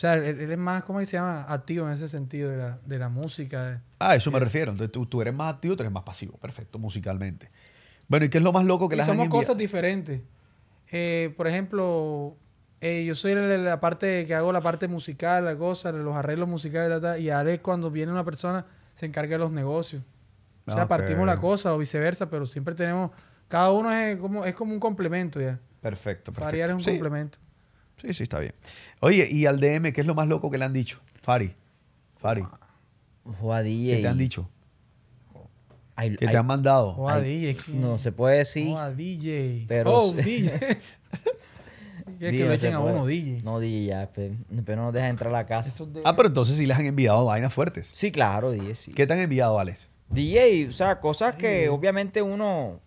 O sea, él, él es más, ¿cómo se llama? Activo en ese sentido de la, de la música. Ah, eso me refiero. Entonces tú, tú eres más activo, tú eres más pasivo. Perfecto, musicalmente. Bueno, ¿y qué es lo más loco que Y han somos cosas diferentes. Eh, por ejemplo, eh, yo soy la, la parte que hago la parte musical, la cosa, los arreglos musicales, ta, ta, y Ale cuando viene una persona se encarga de los negocios. O sea, Ok. partimos la cosa o viceversa, pero siempre tenemos, cada uno es como, es como un complemento ya. Perfecto, perfecto. Variar es un sí, complemento. Sí, sí, está bien. Oye, y al DM, ¿qué es lo más loco que le han dicho? Fari, Fari, DJ. ¿qué te han dicho? ¿Qué ay, te han mandado? Ay, DJ. No se puede decir. Joda, DJ. pero- Oh, DJ. ¿Quieres que DJ lo no echen a uno, DJ? No, DJ, ya. Pero, pero no nos deja entrar a la casa. De- Ah, pero entonces sí les han enviado vainas fuertes. Sí, claro, DJ, sí. ¿Qué te han enviado, Alex? DJ, o sea, cosas que obviamente uno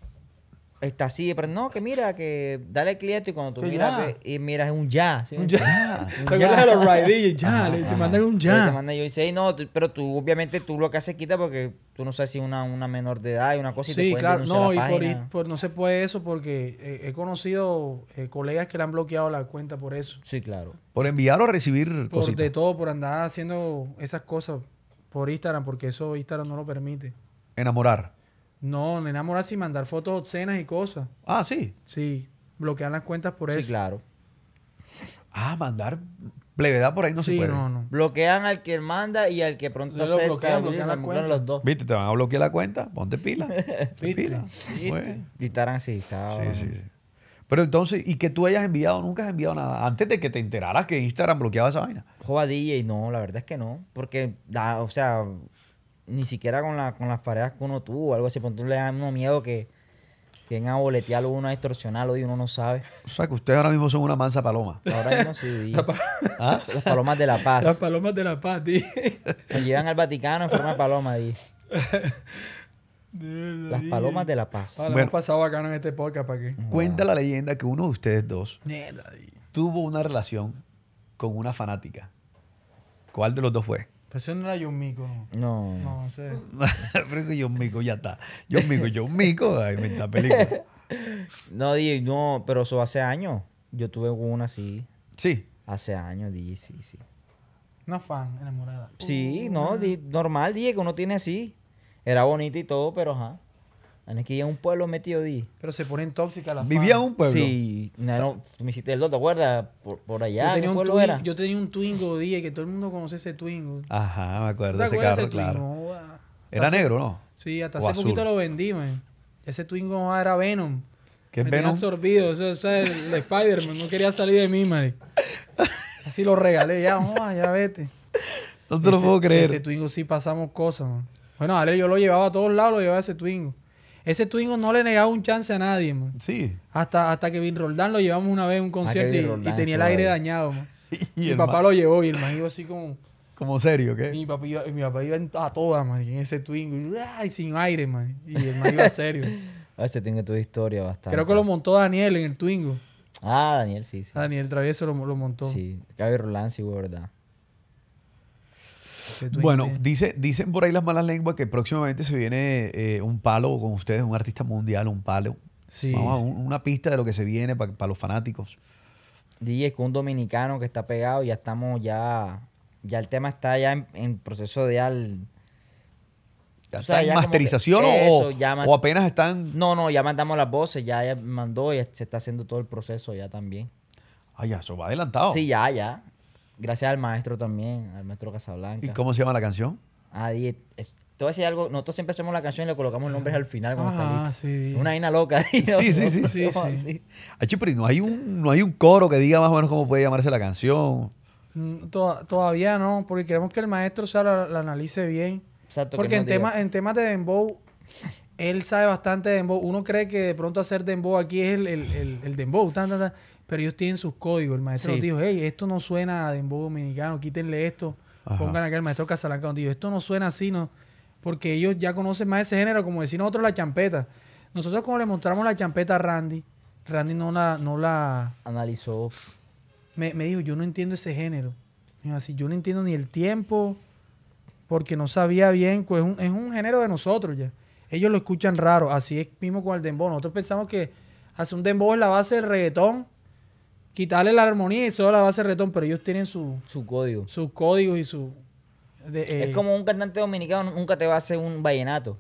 está así, pero no, que mira, que dale cliente y cuando tú Que miras, ve- y miras es un ya. ¿sí? Un ya. un ¿Te acuerdas de los ride? Ya, Ajá, le- te mandan un ya. Te mandan y yo dice, "Ey, no, tú- pero tú obviamente tú lo que haces quita porque tú no sabes si una, una menor de edad y una cosa y te Sí, pueden claro. No, la y por, página. y por- no se puede eso porque eh, he conocido eh, colegas que le han bloqueado la cuenta por eso. Sí, claro. ¿Por enviar o recibir Por cositas? de todo, por andar haciendo esas cosas por Instagram, porque eso Instagram no lo permite. Enamorar. No, me enamorar sin mandar fotos obscenas y cosas. Ah, sí. Sí, bloquean las cuentas por Sí, eso. claro. Ah, mandar plevedad por ahí no se sí, puede. no, no. Bloquean al que manda y al que pronto Yo lo acepta, bloquean, y bloquean la cuenta. los dos. ¿Viste? Te van a bloquear la cuenta. Ponte pila. ¿Viste? pila. ¿Viste? Bueno. Y estarán así. Sí, sí, sí. Pero entonces, ¿y que tú hayas enviado? Nunca has enviado nada. Antes de que te enteraras que Instagram bloqueaba esa vaina. Joda DJ, no, la verdad es que no. Porque, da, o sea, ni siquiera con, la, con las parejas que uno tuvo o algo así, porque tú le da uno miedo que que vengan a boletearlo uno, a distorsionarlo y uno no sabe. O sea, que ustedes ahora mismo son una mansa paloma. Ahora mismo sí, di. ¿Ah? Las palomas de la paz. Las palomas de la paz, tío. Nos llevan al Vaticano en forma de paloma, verdad, Las tío. palomas de la paz. Bueno. hemos pasado bacano en este podcast, ¿para qué? Cuenta la leyenda que uno de ustedes dos tío. tuvo una relación con una fanática. ¿Cuál de los dos fue? Pero eso no era John Mico, ¿no? No. No, no sé. Pero que John Mico ya está. John Mico, John Mico, a inventar películas. No, di, no, pero eso hace años. Yo tuve una así. Sí. Hace años, di, sí, sí. Una fan enamorada. Sí, Uh, no, di, normal, di, que uno tiene así. Era bonita y todo, pero ajá. Que ir a un pueblo metido, di. Pero se ponen tóxicas las Vivía en un pueblo. Sí, no, no, me hiciste el dos, ¿te acuerdas? Por, por allá, Yo ¿qué tenía, un pueblo era? yo tenía un Twingo, dije, que todo el mundo conoce ese Twingo. Ajá, me acuerdo ¿Te de ese carro, ese claro. Twingo? Joda. Era hace- negro, ¿no? Sí, hasta O hace poquito lo vendí, man. Ese Twingo era Venom. ¿Qué es Me tenía Venom? absorbido. Eso, eso es el, el Spider-Man. No quería salir de mí, man. Así lo regalé. Ya, joda, ya vete. No te lo puedo creer. Ese Twingo sí pasamos cosas, man. Bueno, Ale, yo lo llevaba a todos lados, lo llevaba ese Twingo. Ese Twingo no le negaba un chance a nadie, man. Sí. Hasta, hasta que Vin Roldán lo llevamos una vez a un concierto y, tenía el aire dañado, man. Y Mi el papá lo llevó y el man iba así como... Como serio, ¿qué? Mi papá iba, mi papá iba a todas, man, en ese Twingo. Y, ay, sin aire, man. Y el man iba serio. A veces tiene tu historia bastante. Creo que lo montó Daniel en el Twingo. Ah, Daniel, sí, sí. Daniel Travieso lo, lo montó. Sí, Cabe Roland, sí, güey, verdad. Bueno, dice, dicen por ahí las malas lenguas que próximamente se viene eh, un palo con ustedes, un artista mundial, un palo. Sí, Vamos a un- una pista de lo que se viene para los fanáticos. DJ con un dominicano que está pegado, ya estamos ya, ya el tema está ya en, en proceso de al, ¿Ya O está sea, en ya masterización o- eso, o, ya o apenas están? no, no, ya mandamos las voces, ya, ya mandó y se está haciendo todo el proceso ya también. Ah, ya, eso va adelantado. Sí, ya, ya. Gracias al maestro también, al maestro Casablanca. ¿Y cómo se llama la canción? Ah, DJ, es- te voy a decir algo, nosotros siempre hacemos la canción y le colocamos nombres al final cuando está Ah, sí. Una vaina loca. Sí, sí, sí, sí, sí. sí. Ay, pero no hay, un, no hay un coro que diga más o menos cómo puede llamarse la canción. Mm, to- todavía no, porque queremos que el maestro o sea, la, la analice bien. Exacto. que Porque en, tema, en temas de Dembow, él sabe bastante de Dembow. Uno cree que de pronto hacer Dembow aquí es el, el, el, el Dembow, tan, tan, tan, pero ellos tienen sus códigos. El maestro Sí. nos dijo, hey, esto no suena a Dembow dominicano, quítenle esto. Ajá. Pongan acá el maestro Casalanca nos dijo, esto no suena así, no. Porque ellos ya conocen más ese género, como decir nosotros la champeta. Nosotros como le mostramos la champeta a Randy, Randy no la, no la, Analizó. me, me dijo, yo no entiendo ese género. Me dijo así, yo no entiendo ni el tiempo, porque no sabía bien, pues es un, es un género de nosotros ya. Ellos lo escuchan raro, así es mismo con el dembow. Nosotros pensamos que hacer un dembow es la base del reggaetón, quitarle la armonía y solo la base del reggaetón, pero ellos tienen su- Su código. sus códigos y su... de, eh, es como un cantante dominicano nunca te va a hacer un vallenato.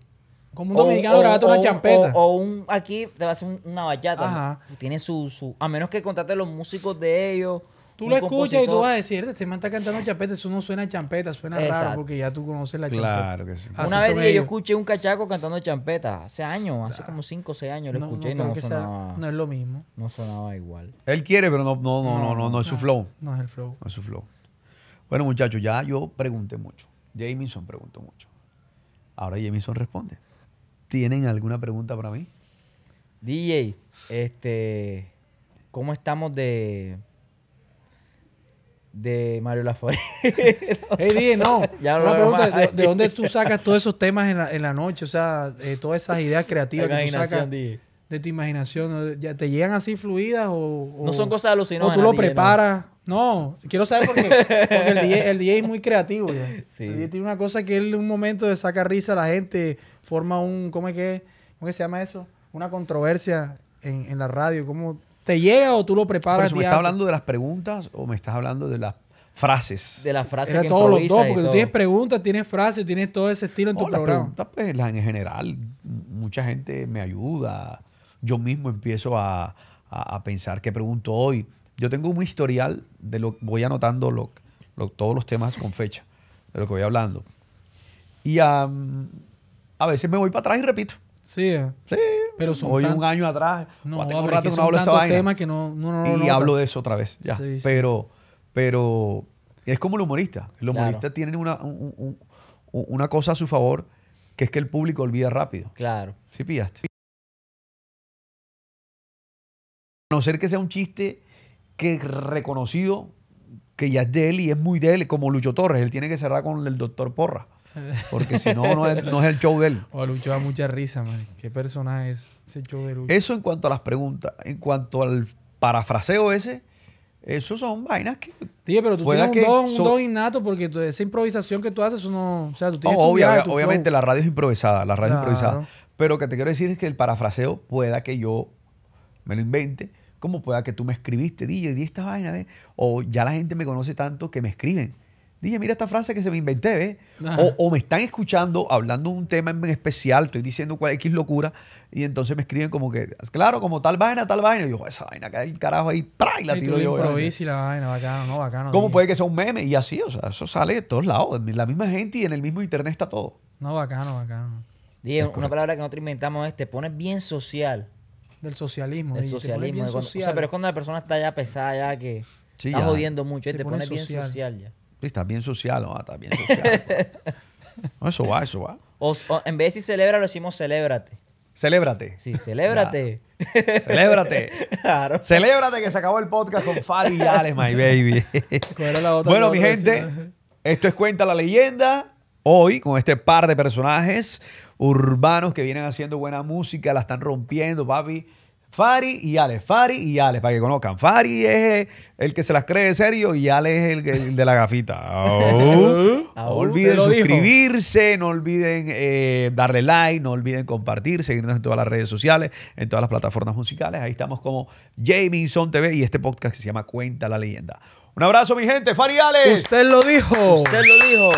como un dominicano O- grabando o- una champeta. O, o un aquí te va a hacer un- una bachata. Ajá. Tiene su, su. A menos que contrate los músicos de ellos. Tú lo escuchas y tú vas a decir, este man está cantando champeta, eso no suena a champeta, suena raro porque ya tú conoces la champeta. Claro que sí. Así Una vez yo escuché un cachaco cantando champeta. Hace años, hace como 5 o 6 años lo No, escuché y no no, que sea- sonaba, no es lo mismo. no sonaba igual. Él quiere, pero no, no, no, no, no, no es su flow. No es el flow. No es su flow. Bueno, muchachos, ya yo pregunté mucho. Jamison preguntó mucho. Ahora Jamison responde. ¿Tienen alguna pregunta para mí? DJ, este. ¿Cómo estamos de. De Mario Lafoy? Hey, dije, no. Ya Una pregunta. ¿de, de dónde tú sacas todos esos temas en la, en la noche? O sea, eh, todas esas ideas creativas que tú sacas de tu imaginación. ¿Ya ¿Te llegan así fluidas o, o- No son cosas alucinantes. O tú lo DJ, preparas. No, quiero saber por qué. Porque el DJ, el DJ es muy creativo. Sí. El DJ tiene una cosa que él en un momento de sacar risa a la gente, forma un, ¿cómo es que, cómo es que se llama eso? Una controversia en, en la radio. ¿Cómo te llega o tú lo ¿Por preparas? eso me estás hablando de las preguntas o me estás hablando de las frases? De la frase Era que todos los dos, porque tú todo. tienes preguntas, tienes frases, tienes todo ese estilo en tu No, las programa. preguntas, pues, las en general, mucha gente me ayuda. Yo mismo empiezo a, a- a pensar qué pregunto hoy. Yo tengo un historial de lo voy anotando lo- lo- todos los temas con fecha de lo que voy hablando. Y am, a veces me voy para atrás y repito. Sí. Sí, Pero son voy tan- un año atrás. no, o tengo un pero rato que no hablo de esta vaina que no, no, no, no y nota. hablo de eso otra vez. Ya. Sí, sí. Pero, pero es como el humorista. El Claro. humorista tiene una, un- un- un- una cosa a su favor, que es que el público olvida rápido. Claro. ¿Sí pillaste? A no ser que sea un chiste que reconocido, que ya es de él y es muy de él, como Lucho Torres. Él tiene que cerrar con el doctor Porra. Porque si no, no es, no es el show de él. O Lucho da mucha risa, man. ¿Qué personaje es ese show de Lucho? Eso en cuanto a las preguntas. En cuanto al parafraseo ese, eso son vainas que Tío, pero tú tienes un don, un don innato porque tú- esa improvisación que tú haces, eso no... O sea, tú tienes No, tu obvia- viaje, tu obviamente flow. la radio es improvisada, la radio es improvisada. Pero lo que te quiero decir es que el parafraseo pueda que yo me lo invente, como pueda que tú me escribiste, DJ, di esta vaina, ¿ves? O ya la gente me conoce tanto que me escriben. Dije, mira esta frase que se me inventé, ¿ves? O, o me están escuchando hablando de un tema en especial, estoy diciendo cuál X locura, y entonces me escriben como que, claro, como tal vaina, tal vaina. Y yo, esa vaina cae el carajo ahí, ¡pra! y la Y tú tiro lo yo. y la vaina, bacano, no, bacano. ¿Cómo puede que sea un meme? Y así, o sea, eso sale de todos lados. La misma gente y en el mismo internet está todo. No, bacano, bacano. DJ, una palabra que nosotros inventamos es te pones bien social. Del socialismo. El DJ, te pones socialismo. bien de cuando- social. o sea, pero es cuando la persona está ya pesada, ya que Sí, está ya. jodiendo mucho. y Te te pones pones bien social. social ya. Sí, está bien social, ¿no? Está bien social. No, eso va, eso va. O, o en vez de decir celebra, lo decimos celébrate. Celébrate. Sí, celébrate. Celébrate. claro. Celébrate que se acabó el podcast con Fari y Alex, my baby. ¿Cuál era la otra bueno, mi gente, esto es Cuenta la Leyenda. Hoy, con este par de personajes urbanos que vienen haciendo buena música, la están rompiendo, papi. Fari y Alex. Fari y Alex, para que conozcan. Fari es el que se las cree serio y Alex es el, el de la gafita. Oh. No olviden dijo. suscribirse, no olviden eh, darle like, no olviden compartir, seguirnos en todas las redes sociales, en todas las plataformas musicales. Ahí estamos como Jamison TV y este podcast que se llama Cuenta la Leyenda. Un abrazo, mi gente. Fari y Alex. Usted lo dijo. Usted lo dijo.